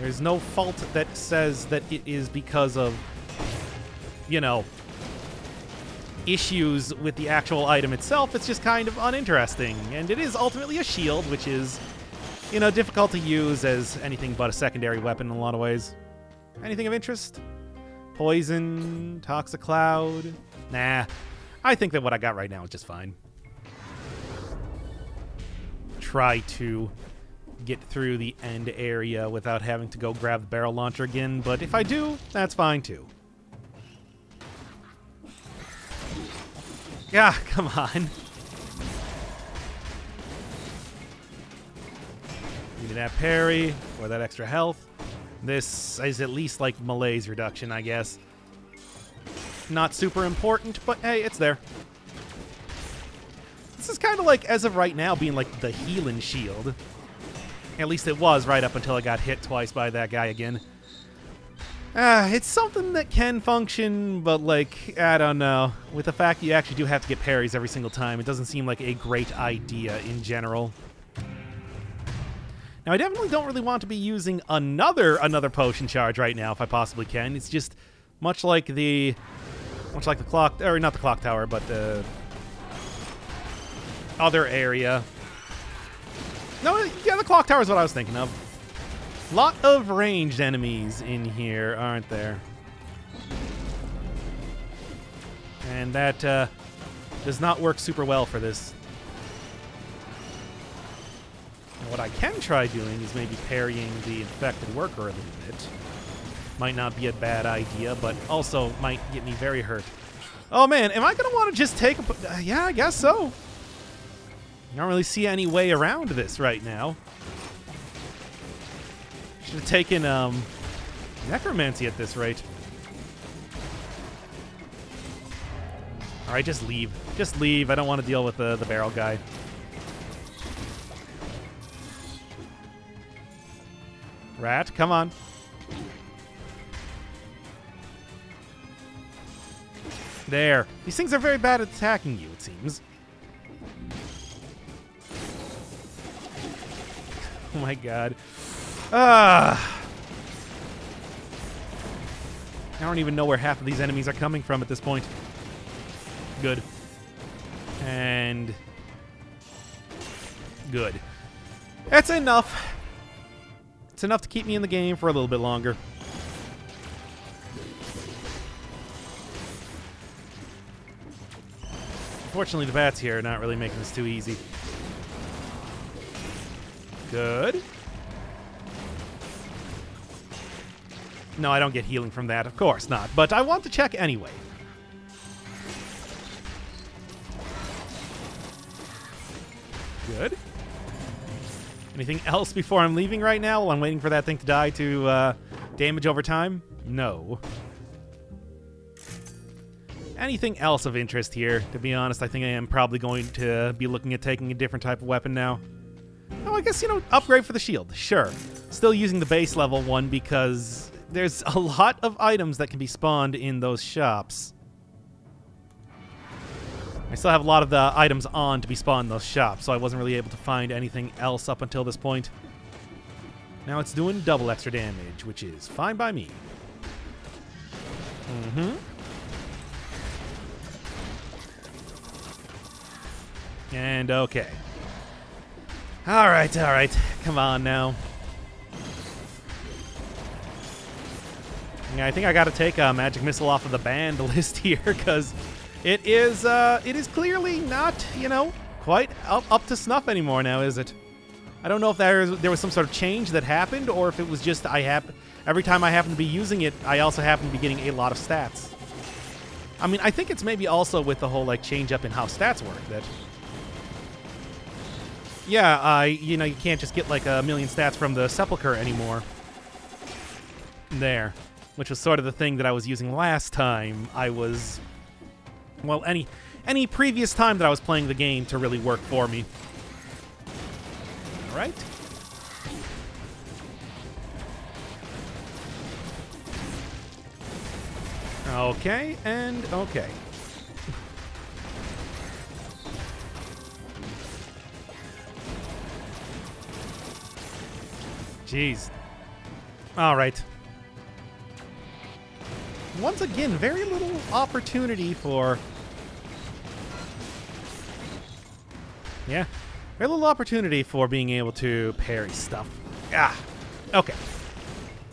There's no fault that says that it is because of, you know, issues with the actual item itself. It's just kind of uninteresting. And it is ultimately a shield, which is you know, difficult to use as anything but a secondary weapon in a lot of ways. Anything of interest? Poison, Toxic Cloud? Nah. I think that what I got right now is just fine. Try to get through the end area without having to go grab the barrel launcher again, but if I do, that's fine too. Yeah, (laughs) come on. Needed that parry or that extra health. This is at least like malaise reduction, I guess. Not super important, but hey, it's there. This is kind of like, as of right now, being like the healing shield. At least it was right up until I got hit twice by that guy again. Uh, it's something that can function, but like, I don't know. With the fact that you actually do have to get parries every single time, it doesn't seem like a great idea in general. Now, I definitely don't really want to be using another another potion charge right now if I possibly can. It's just much like the much like the clock or not the clock tower, but the other area. No, yeah, the clock tower is what I was thinking of. Lot of ranged enemies in here, aren't there? And that uh, does not work super well for this and what I can try doing is maybe parrying the infected worker a little bit. Might not be a bad idea, but also might get me very hurt. Oh man, am I going to want to just take a... Uh, yeah, I guess so. I don't really see any way around this right now. Should have taken um, necromancy at this rate. All right, just leave. Just leave. I don't want to deal with the, the barrel guy. Rat, come on. There. These things are very bad at attacking you, it seems. (laughs) Oh my god. Ah. I don't even know where half of these enemies are coming from at this point. Good. And... Good. That's enough. It's enough to keep me in the game for a little bit longer. Unfortunately, the bats here are not really making this too easy. Good. No, I don't get healing from that. Of course not. But I want to check anyway. Good. Anything else before I'm leaving right now while I'm waiting for that thing to die to uh, damage over time? No. Anything else of interest here? To be honest, I think I am probably going to be looking at taking a different type of weapon now. Oh, I guess, you know, upgrade for the shield. Sure. Still using the base level one because there's a lot of items that can be spawned in those shops. I still have a lot of the items on to be spawned in those shops, so I wasn't really able to find anything else up until this point. Now it's doing double extra damage, which is fine by me. Mm-hmm. And okay. All right, all right. Come on now. Yeah, I think I got to take a magic missile off of the banned (laughs) list here because it is, uh, it is clearly not, you know, quite up, up to snuff anymore now, is it? I don't know if there, is, there was some sort of change that happened or if it was just I have every time I happen to be using it, I also happen to be getting a lot of stats. I mean, I think it's maybe also with the whole like change up in how stats work that yeah, uh, you know, you can't just get like a million stats from the sepulcher anymore. There, which was sort of the thing that I was using last time. I was well, any any previous time that I was playing the game to really work for me. All right. Okay, and okay. Jeez. All right once again, very little opportunity for... Yeah. Very little opportunity for being able to parry stuff. Ah, okay.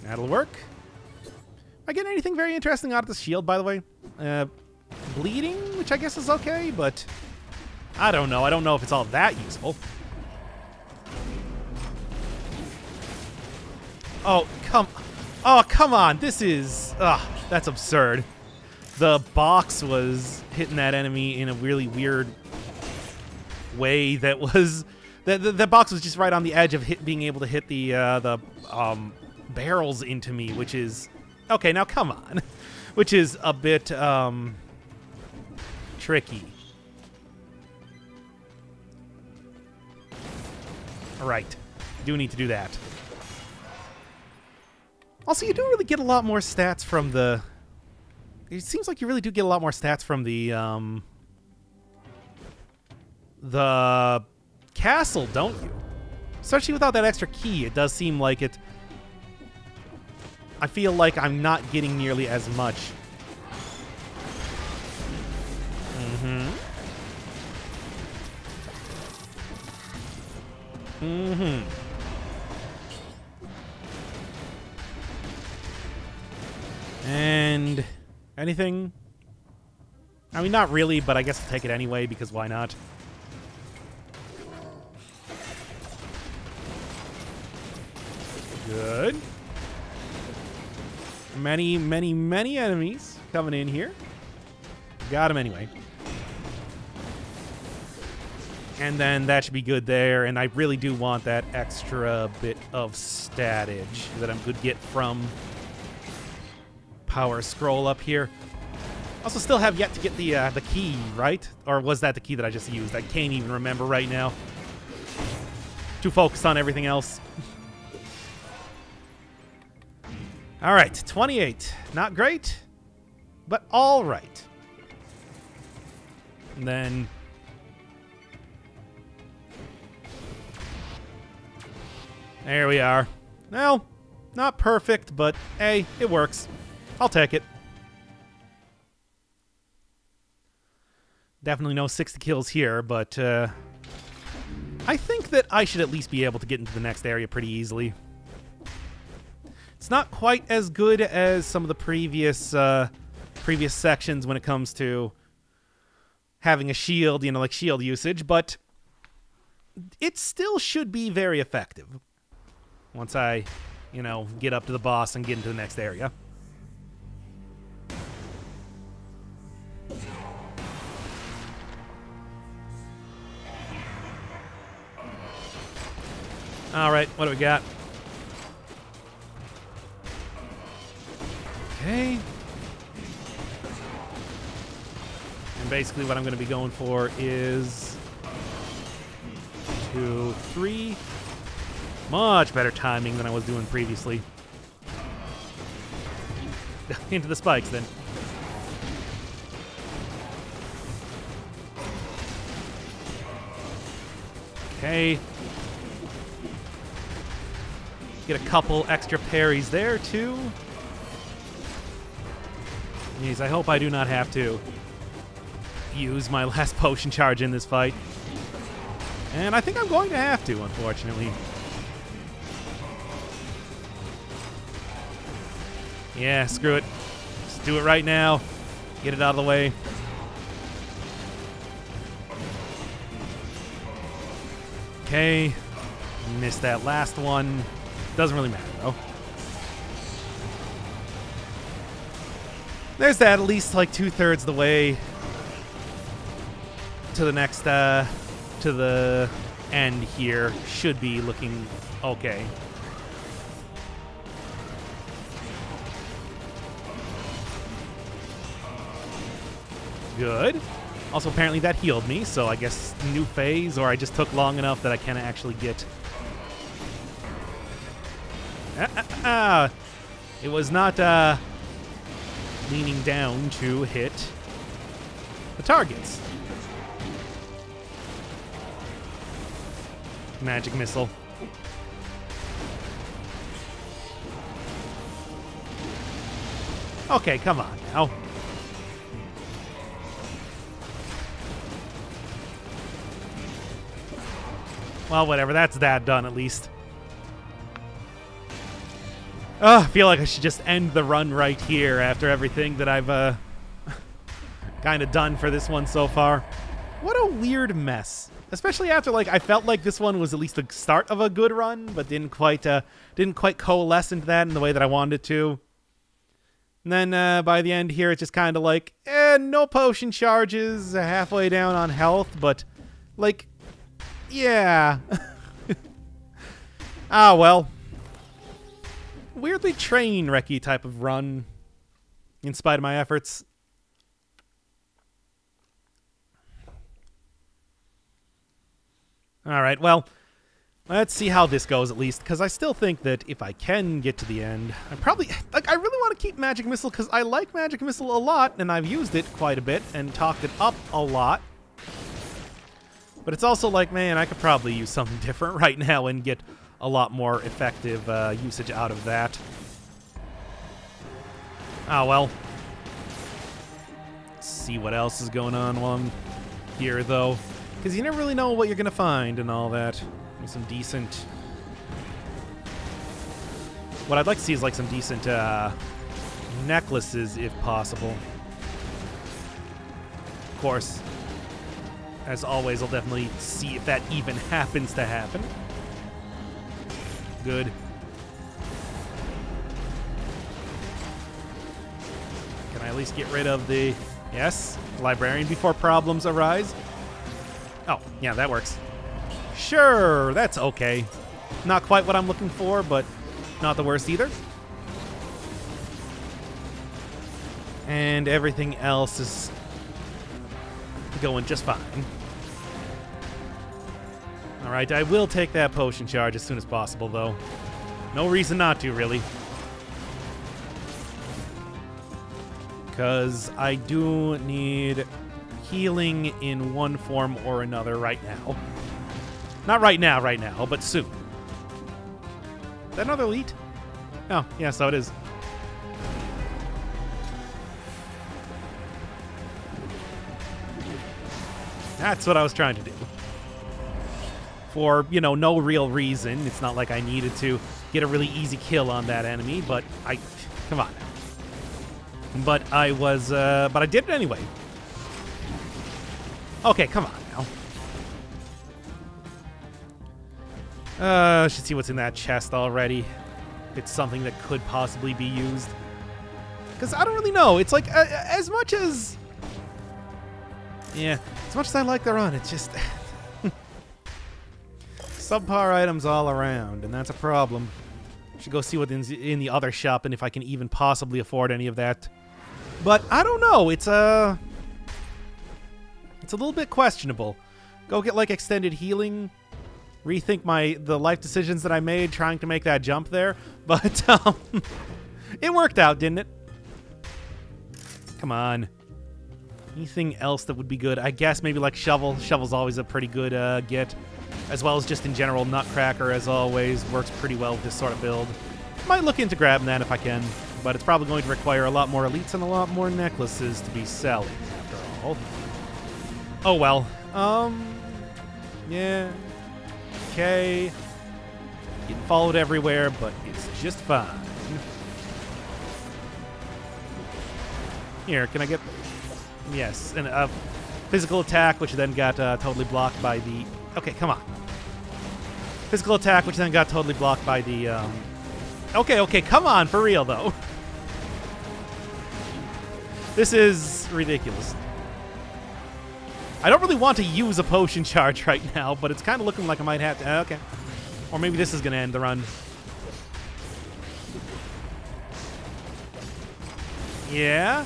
That'll work. Am I get anything very interesting out of the shield, by the way? Uh, bleeding, which I guess is okay, but I don't know. I don't know if it's all that useful. Oh, come... Oh, come on. This is... Ugh, that's absurd. The box was hitting that enemy in a really weird way that was... The, the, the box was just right on the edge of hit, being able to hit the, uh, the um, barrels into me, which is... Okay, now come on. (laughs) which is a bit um, tricky. All right. Do need to do that. Also, you do really get a lot more stats from the... It seems like you really do get a lot more stats from the, um... The castle, don't you? Especially without that extra key, it does seem like it... I feel like I'm not getting nearly as much. Mm-hmm. Mm-hmm. And anything? I mean, not really, but I guess I'll take it anyway, because why not? Good. Many, many, many enemies coming in here. Got him anyway. And then that should be good there, and I really do want that extra bit of statage that I'm good get from power scroll up here. Also, still have yet to get the uh, the key, right? Or was that the key that I just used? I can't even remember right now. Too focused on everything else. all right, 28. Not great, but all right. And then... There we are. Well, not perfect, but hey, it works. I'll take it. Definitely no 60 kills here, but uh, I think that I should at least be able to get into the next area pretty easily. It's not quite as good as some of the previous uh, previous sections when it comes to having a shield, you know, like shield usage, but it still should be very effective once I, you know, get up to the boss and get into the next area. All right, what do we got? Okay. And basically what I'm going to be going for is two, three. Much better timing than I was doing previously. (laughs) Into the spikes then. Okay. Get a couple extra parries there, too. Jeez, I hope I do not have to use my (laughs) last potion charge in this fight. And I think I'm going to have to, unfortunately. Yeah, screw it. Just do it right now. Get it out of the way. Okay. Missed that last one. Doesn't really matter, though. There's that, at least like two-thirds the way to the next, uh, to the end here. Should be looking okay. Good. Also, apparently that healed me, so I guess new phase, or I just took long enough that I can actually get Ah, ah, ah. It was not uh, leaning down to hit the targets. Magic missile. Okay, come on now. Well, whatever. That's that done at least. I feel like I should just end the run right here after everything that I've uh, (laughs) kind of done for this one so far. What a weird mess. Especially after like I felt like this one was at least the start of a good run, but didn't quite uh, didn't quite coalesce into that in the way that I wanted it to. And then uh, by the end here, it's just kind of like, eh, no potion charges, halfway down on health, but like, yeah. (laughs) ah, well. Weirdly train wrecky type of run, in spite of my efforts. All right, well, let's see how this goes at least, because I still think that if I can get to the end, I probably, like, I really want to keep Magic Missile because I like Magic Missile a lot, and I've used it quite a bit and talked it up a lot. But it's also like, man, I could probably use something (laughs) different right now and get a lot more effective uh, usage out of that. Oh, well. Let's see what else is going on while I'm here, though. Because you never really know what you're going to find and all that. some decent... What I'd like to see is like some decent uh, necklaces, if possible. Of course, as always, I'll definitely see if that even happens to happen. Good. Can I at least get rid of the... Yes, librarian before problems arise? Oh, yeah, that works. Sure, that's okay. Not quite what I'm looking for, but not the worst either. And everything else is going just fine. Alright, I will take that potion charge as soon as possible, though. No reason not to, really. Because I do need healing in one form or another right now. Not right now, right now, but soon. Is that another elite? Oh, yeah, so it is. That's what I was trying to do. For, you know, no real reason. It's not like I needed to get a really easy kill on that enemy, but I... Come on. But I was... Uh, but I did it anyway. Okay, come on now. Uh, should see what's in that chest already. It's something that could possibly be used. Because I don't really know. It's like, uh, as much as... Yeah, as much as I like the run, it's just... (laughs) subpar items all around, and that's a problem. Should go see what's in, the other shop and if I can even possibly afford any of that. But I don't know. It's a... Uh, it's a little bit questionable. Go get like extended healing. Rethink my the life decisions that I made trying to make that jump there. (laughs) But um, (laughs) it worked out, didn't it? Come on. Anything else that would be good? I guess maybe like Shovel. Shovel's always a pretty good uh, get. As well as just in general, Nutcracker, as always, works pretty well with this sort of build. Might look into grabbing that if I can, but it's probably going to require a lot more elites and a lot more necklaces to be selling, after all. Oh well. Um. Yeah. Okay. Getting followed everywhere, but it's just fine. Here, can I get... Yes, and a physical attack, which then got uh, totally blocked by the... Okay, come on. Physical attack, which then got totally blocked by the... Um... Okay, okay, come on, for real, though. (laughs) This is ridiculous. I don't really want to use a potion (laughs) charge right now, but it's kind of looking like I might have to. Okay. Or maybe this is going to end the run. Yeah?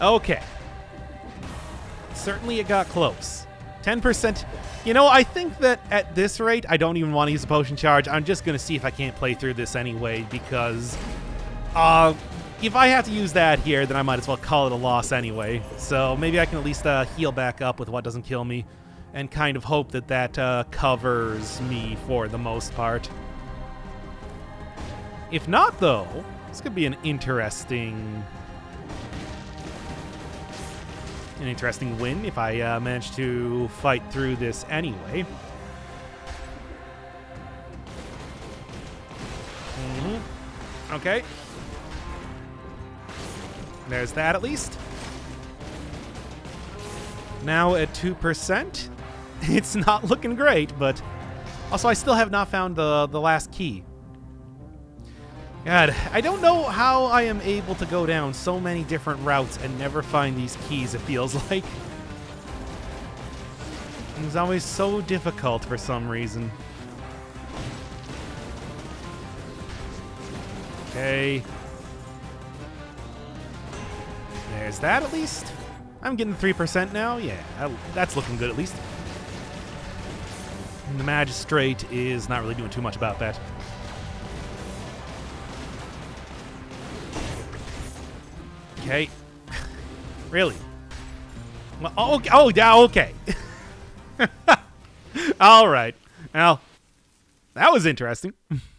Okay. Certainly it got close. 10%. You know, I think that at this rate, I don't even want to use a potion charge. I'm just going to see if I can't play through this anyway, because uh, if I have to use that here, then I might as well call it a loss anyway. So maybe I can at least uh, heal back up with what doesn't kill me and kind of hope that that uh, covers me for the most part. If not, though, this could be an interesting an interesting win if I uh, manage to fight through this anyway. Mm -hmm. Okay. There's that at least. Now at 2%, (laughs) it's not looking great, but also I still have not found the, the last key. God, I don't know how I am able to go down so many different routes and never find these keys, it feels (laughs) like. It's always so difficult for some reason. Okay. There's that at least. I'm getting 3% now. Yeah, that's looking good at least. And the Magistrate is not really doing too much about that. Okay. (laughs) really? Well, oh, okay. Oh, yeah, okay. (laughs) All right. Well, that was interesting. (laughs)